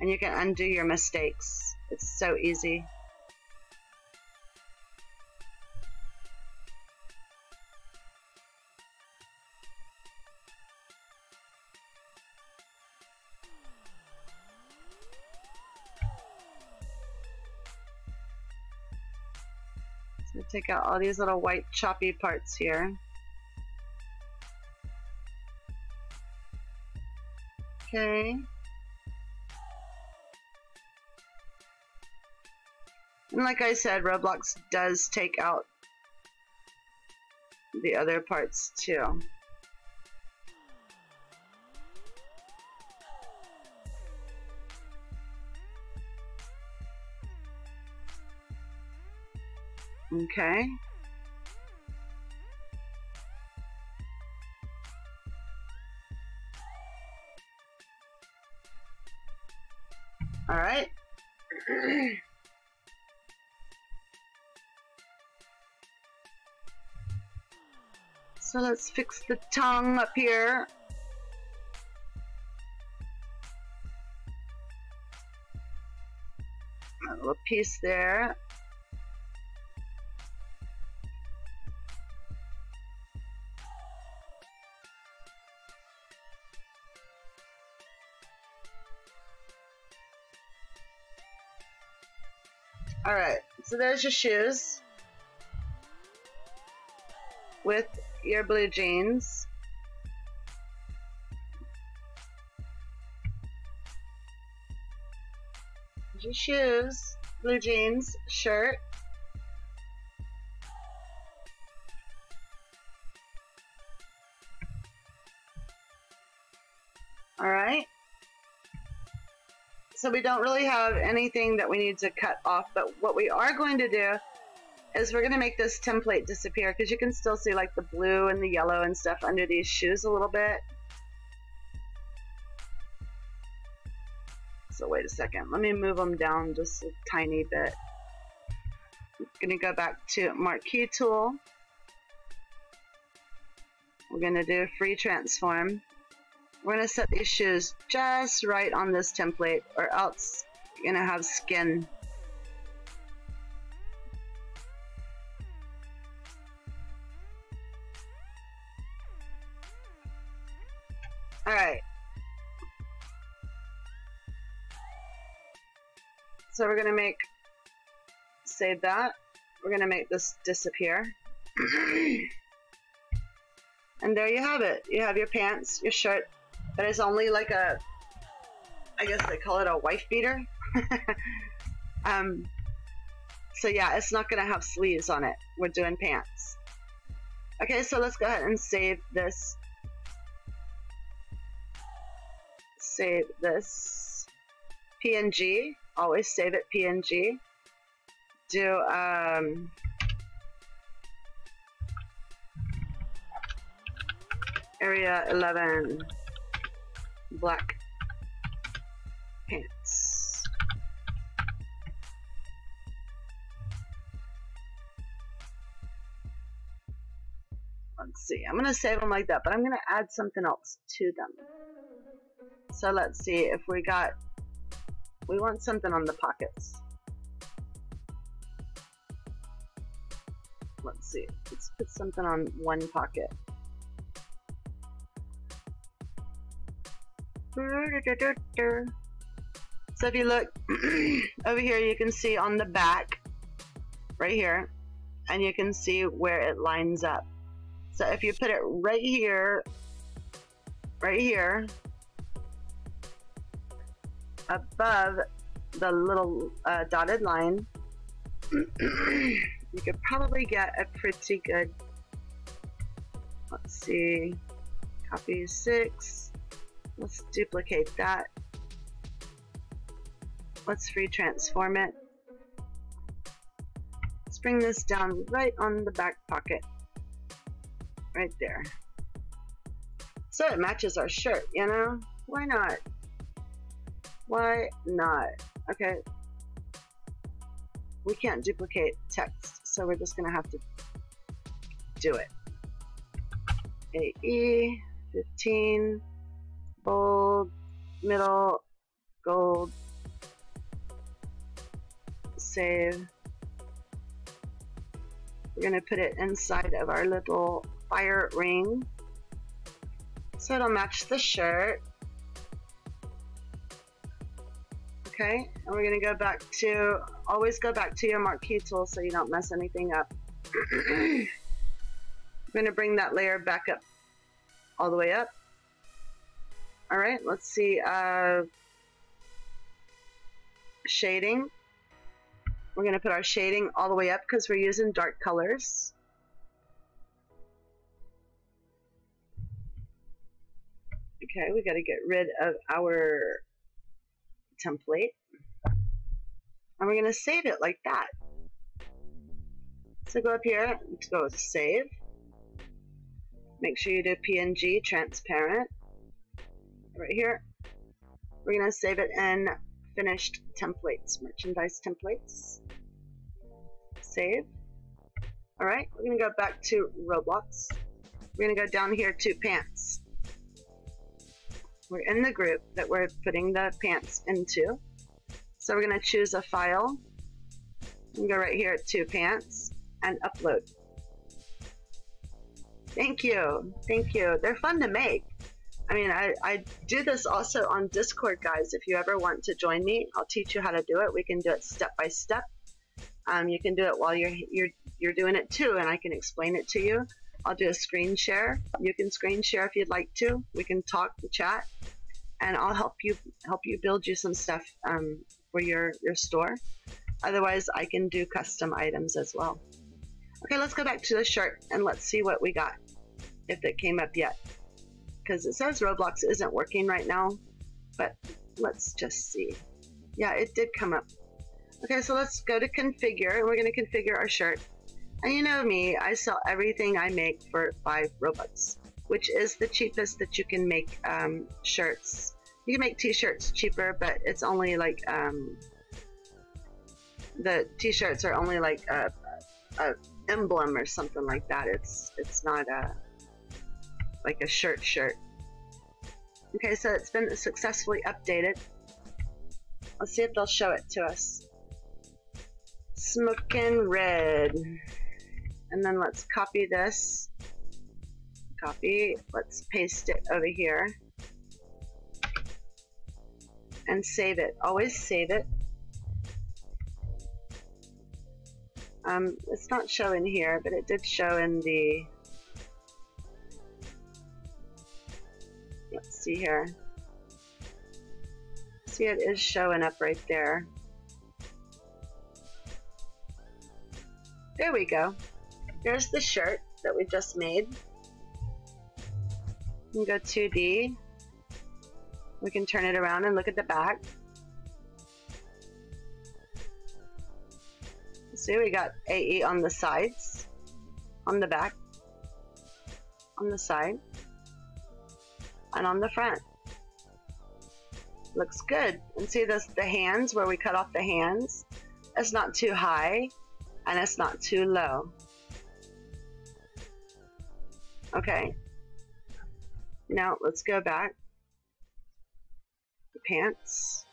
And you can undo your mistakes. It's so easy. Take out all these little white choppy parts here. Okay. And like I said, Roblox does take out the other parts too. Okay. All right. so let's fix the tongue up here. A little piece there. Alright, so there's your shoes. With your blue jeans. Your shoes, blue jeans, shirt. So we don't really have anything that we need to cut off, but what we are going to do is we're going to make this template disappear because you can still see like the blue and the yellow and stuff under these shoes a little bit. So wait a second, let me move them down just a tiny bit. I'm going to go back to Marquee Tool. We're going to do free transform. We're to set these shoes just right on this template or else you're to have skin. Alright. So we're going to make, save that. We're going to make this disappear. and there you have it. You have your pants, your shirt, but it's only like a, I guess they call it a wife beater. um, so yeah, it's not gonna have sleeves on it. We're doing pants. Okay, so let's go ahead and save this. Save this PNG. Always save it PNG. Do um, Area Elivin black pants. Let's see, I'm gonna save them like that, but I'm gonna add something else to them. So let's see if we got, we want something on the pockets. Let's see, let's put something on one pocket. So if you look over here, you can see on the back, right here, and you can see where it lines up. So if you put it right here, right here, above the little uh, dotted line, you could probably get a pretty good, let's see, copy six, Let's duplicate that. Let's free transform it. Let's bring this down right on the back pocket. Right there. So it matches our shirt, you know? Why not? Why not? Okay. We can't duplicate text, so we're just gonna have to do it. AE 15 bold, middle, gold, save. We're going to put it inside of our little fire ring. So it'll match the shirt. Okay, and we're to go back to, always go back to your marquee tool so you don't mess anything up. I'm to bring that layer back up, all the way up. All right, let's see. Uh, shading. We're going to put our shading all the way up because we're using dark colors. Okay, we got to get rid of our template. And we're going to save it like that. So go up here to go save. Make sure you do PNG transparent right here. We're going to save it in finished templates, merchandise templates. Save. All right, we're going to go back to Roblox. We're going to go down here to pants. We're in the group that we're putting the pants into. So we're going to choose a file and go right here to pants and upload. Thank you. Thank you. They're fun to make. I mean, I, I do this also on Discord, guys. If you ever want to join me, I'll teach you how to do it. We can do it step by step. Um, you can do it while you're you're you're doing it too, and I can explain it to you. I'll do a screen share. You can screen share if you'd like to. We can talk, the chat, and I'll help you help you build you some stuff um, for your your store. Otherwise, I can do custom items as well. Okay, let's go back to the shirt and let's see what we got if it came up yet. Because it says Roblox isn't working right now, but let's just see. Yeah, it did come up. Okay, so let's go to configure and we're going to configure our shirt. And you know me, I sell everything I make for five Robux, which is the cheapest that you can make um, shirts. You can make t-shirts cheaper, but it's only like, um, the t-shirts are only like a, a emblem or something like that. It's, it's not a, like a shirt shirt. Okay, so it's been successfully updated. Let's see if they'll show it to us. Smoking red. And then let's copy this. Copy. Let's paste it over here. And save it. Always save it. Um, it's not showing here, but it did show in the... see here. See, it is showing up right there. There we go. Here's the shirt that we just made. We can go 2D. We can turn it around and look at the back. See, we got AE on the sides, on the back, on the side, and on the front. Looks good. And see this, the hands, where we cut off the hands? It's not too high, and it's not too low. Okay. Now let's go back. The pants.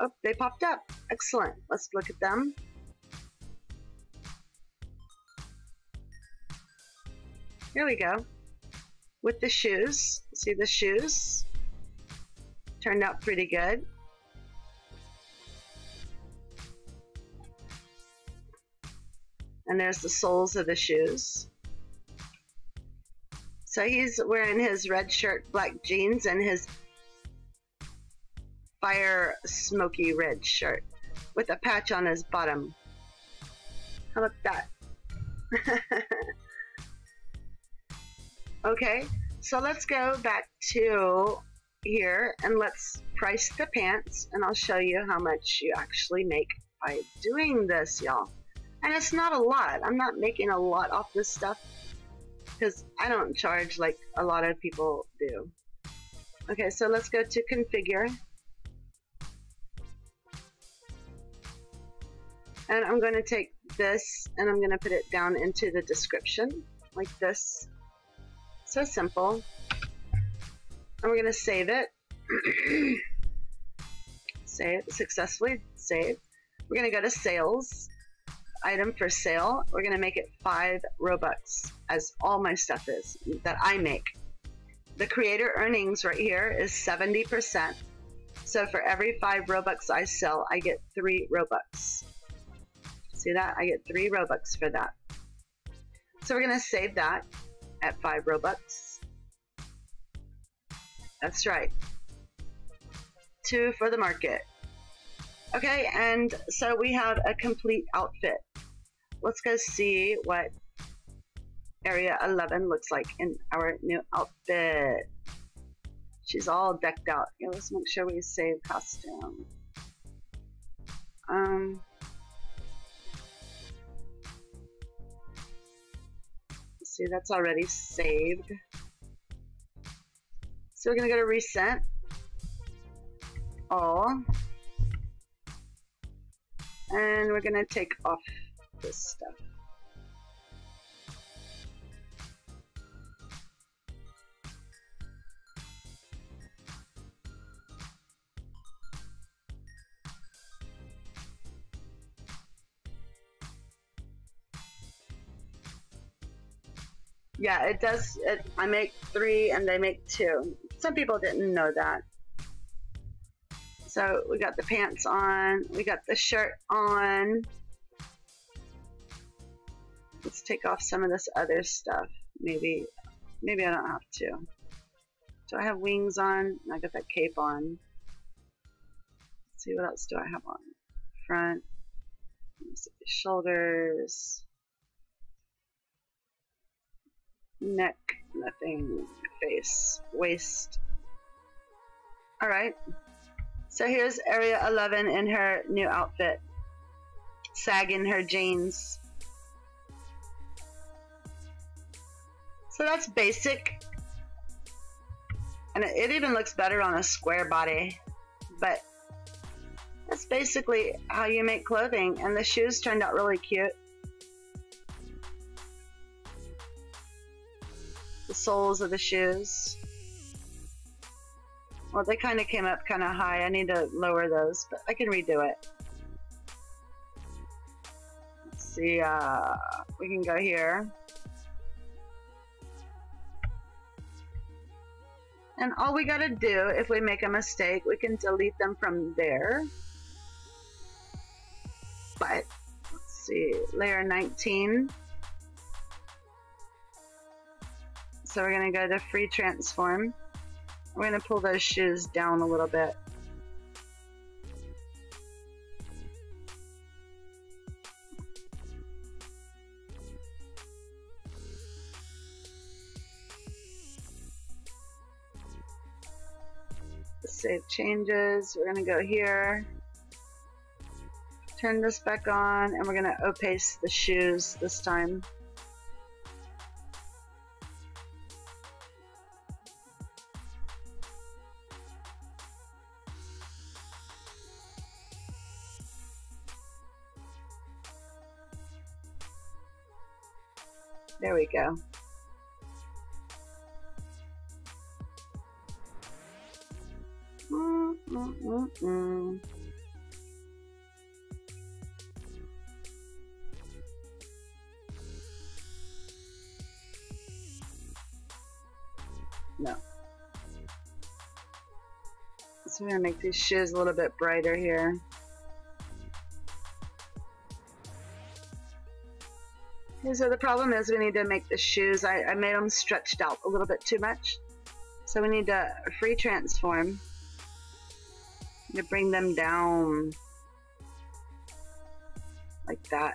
Oh, they popped up. Excellent. Let's look at them. Here we go. With the shoes. See the shoes? Turned out pretty good. And there's the soles of the shoes. So he's wearing his red shirt, black jeans, and his fire smoky red shirt with a patch on his bottom. How about that? okay, so let's go back to here and let's price the pants and I'll show you how much you actually make by doing this, y'all. And it's not a lot. I'm not making a lot off this stuff because I don't charge like a lot of people do. Okay, so let's go to configure. And I'm going to take this and I'm going to put it down into the description like this. So simple. We're going to save it. save, successfully save. We're going to go to sales item for sale, we're going to make it 5 Robux, as all my stuff is, that I make. The creator earnings right here is 70%. So for every 5 Robux I sell, I get 3 Robux. See that? I get 3 Robux for that. So we're going to save that at 5 Robux. That's right. 2 for the market. Okay, and so we have a complete outfit. Let's go see what Area Elivin looks like in our new outfit. She's all decked out. Yeah, let's make sure we save costume. Um, see, that's already saved. So we're gonna go to reset. All. And we're gonna take off this stuff. Yeah, it does. It, I make three and they make two. Some people didn't know that. So we got the pants on, we got the shirt on. Let's take off some of this other stuff. Maybe, maybe I don't have to. Do I have wings on? I got that cape on. Let's see what else do I have on? Front, shoulders, neck, nothing, face, waist. Alright, so here's Area Elivin in her new outfit, sagging her jeans. So that's basic. And it even looks better on a square body. But that's basically how you make clothing. And the shoes turned out really cute. Soles of the shoes. Well, they kind of came up kind of high. I need to lower those, but I can redo it. Let's see, uh, we can go here. And all we gotta do, if we make a mistake, we can delete them from there. But, let's see, layer 19. So we're gonna go to free transform. We're gonna pull those shoes down a little bit. save changes. We're going to go here, turn this back on, and we're going to opace the shoes this time. There we go. Mm -mm. No. So we're gonna make these shoes a little bit brighter here. So the problem is we need to make the shoes, I, I made them stretched out a little bit too much. So we need to free transform to bring them down like that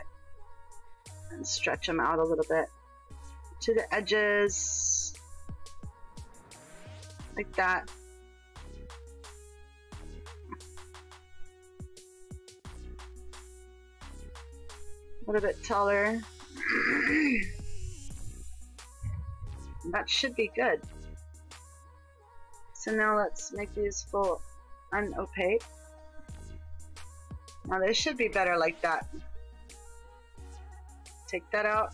and stretch them out a little bit to the edges like that a little bit taller that should be good so now let's make these full unopaque. Now they should be better like that. Take that out.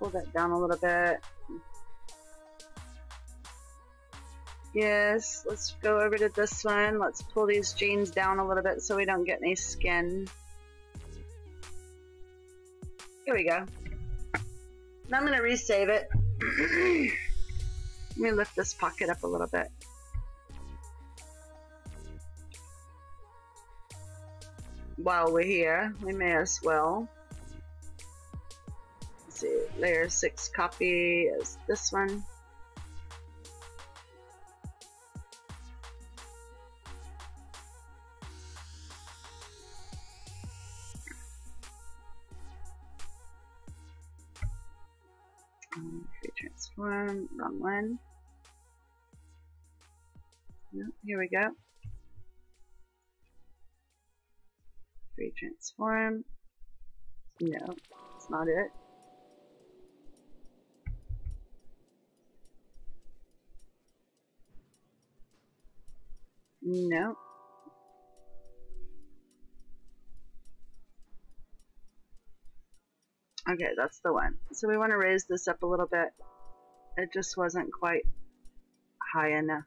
Pull that down a little bit. Yes, let's go over to this one. Let's pull these jeans down a little bit so we don't get any skin. Here we go. Now I'm going to resave it. Let me lift this pocket up a little bit. While we're here, we may as well. Let's see, layer 6 copy is this one. Transform, wrong one. Here we go. Free transform. No, it's not it. No. Okay, that's the one. So we want to raise this up a little bit. It just wasn't quite high enough.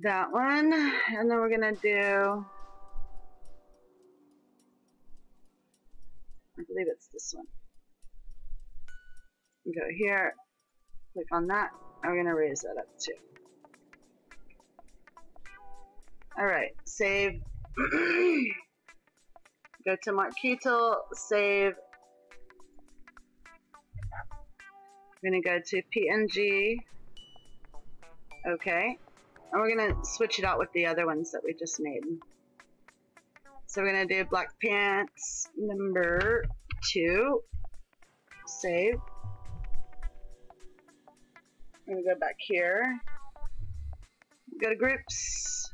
That one, and then we're gonna do I believe it's this one. Go here, click on that, and we're to raise that up too. Alright, save. Go to Marquee tool, save. We're to go to PNG. Okay. And we're to switch it out with the other ones that we just made. So we're to do black pants number two. Save. I'm to go back here. Go to groups.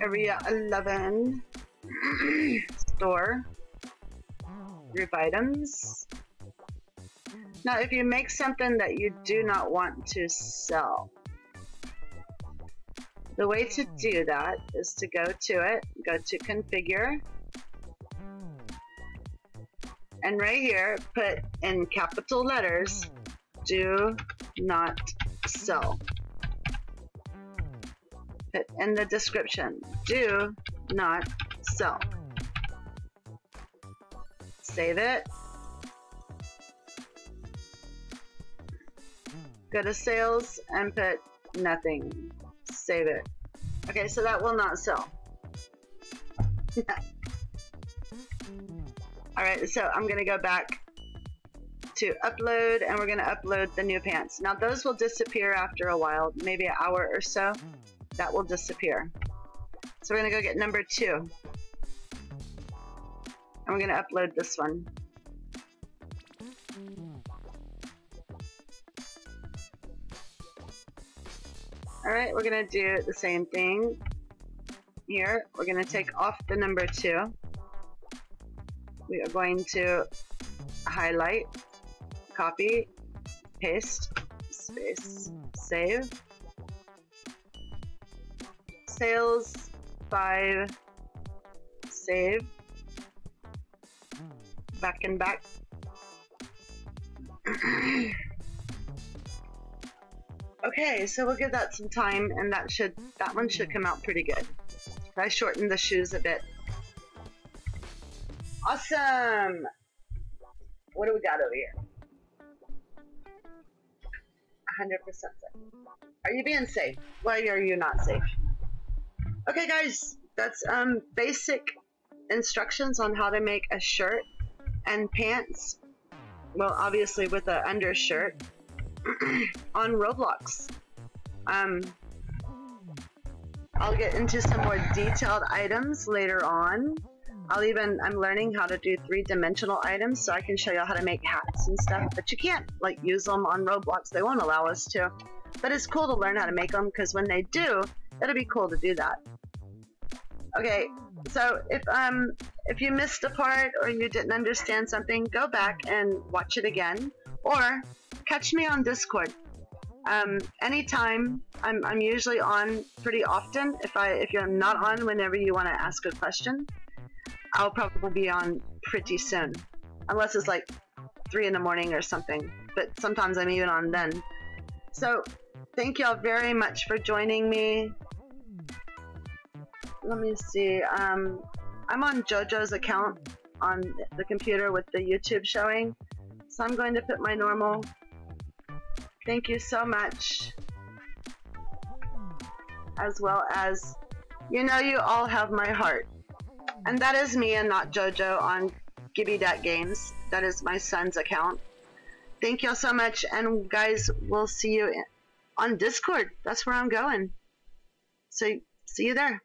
Area Elivin. Store. Group items. Now, if you make something that you do not want to sell, the way to do that is to go to it, go to configure, and right here, put in capital letters, do not sell. Put in the description, do not sell. Save it. Go to sales and put nothing. Save it. Okay, so that will not sell. Alright, so I'm going to go back to upload and we're going to upload the new pants. Now those will disappear after a while, maybe an hour or so. That will disappear. So we're going to go get number two. And we're to upload this one. Alright, we're to do the same thing here. We're to take off the number 2. We are going to highlight, copy, paste, space, save. Sales 5, save. Back and back. Okay, so we'll give that some time, and that should that one should come out pretty good. I shortened the shoes a bit. Awesome! What do we got over here? 100% safe. Are you being safe? Why are you not safe? Okay, guys, that's um basic instructions on how to make a shirt and pants. Well, obviously with an undershirt on Roblox. Um, I'll get into some more detailed items later on. I'll even, I'm learning how to do three-dimensional items so I can show you how to make hats and stuff, but you can't like use them on Roblox. They won't allow us to. But it's cool to learn how to make them because when they do, it'll be cool to do that. Okay, so if um if you missed a part or you didn't understand something, go back and watch it again. Or catch me on Discord. Um, anytime. I'm, I'm usually on pretty often. If I if you're not on whenever you want to ask a question, I'll probably be on pretty soon, unless it's like three in the morning or something. But sometimes I'm even on then. So thank y'all very much for joining me. Let me see. Um, I'm on JoJo's account on the computer with the YouTube showing. So I'm going to put my normal Thank you so much. As well as, you know you all have my heart. And that is me and not JoJo on Gibby Dat Games. That is my son's account. Thank y'all so much, and guys, we'll see you on Discord. That's where I'm going. So, see you there.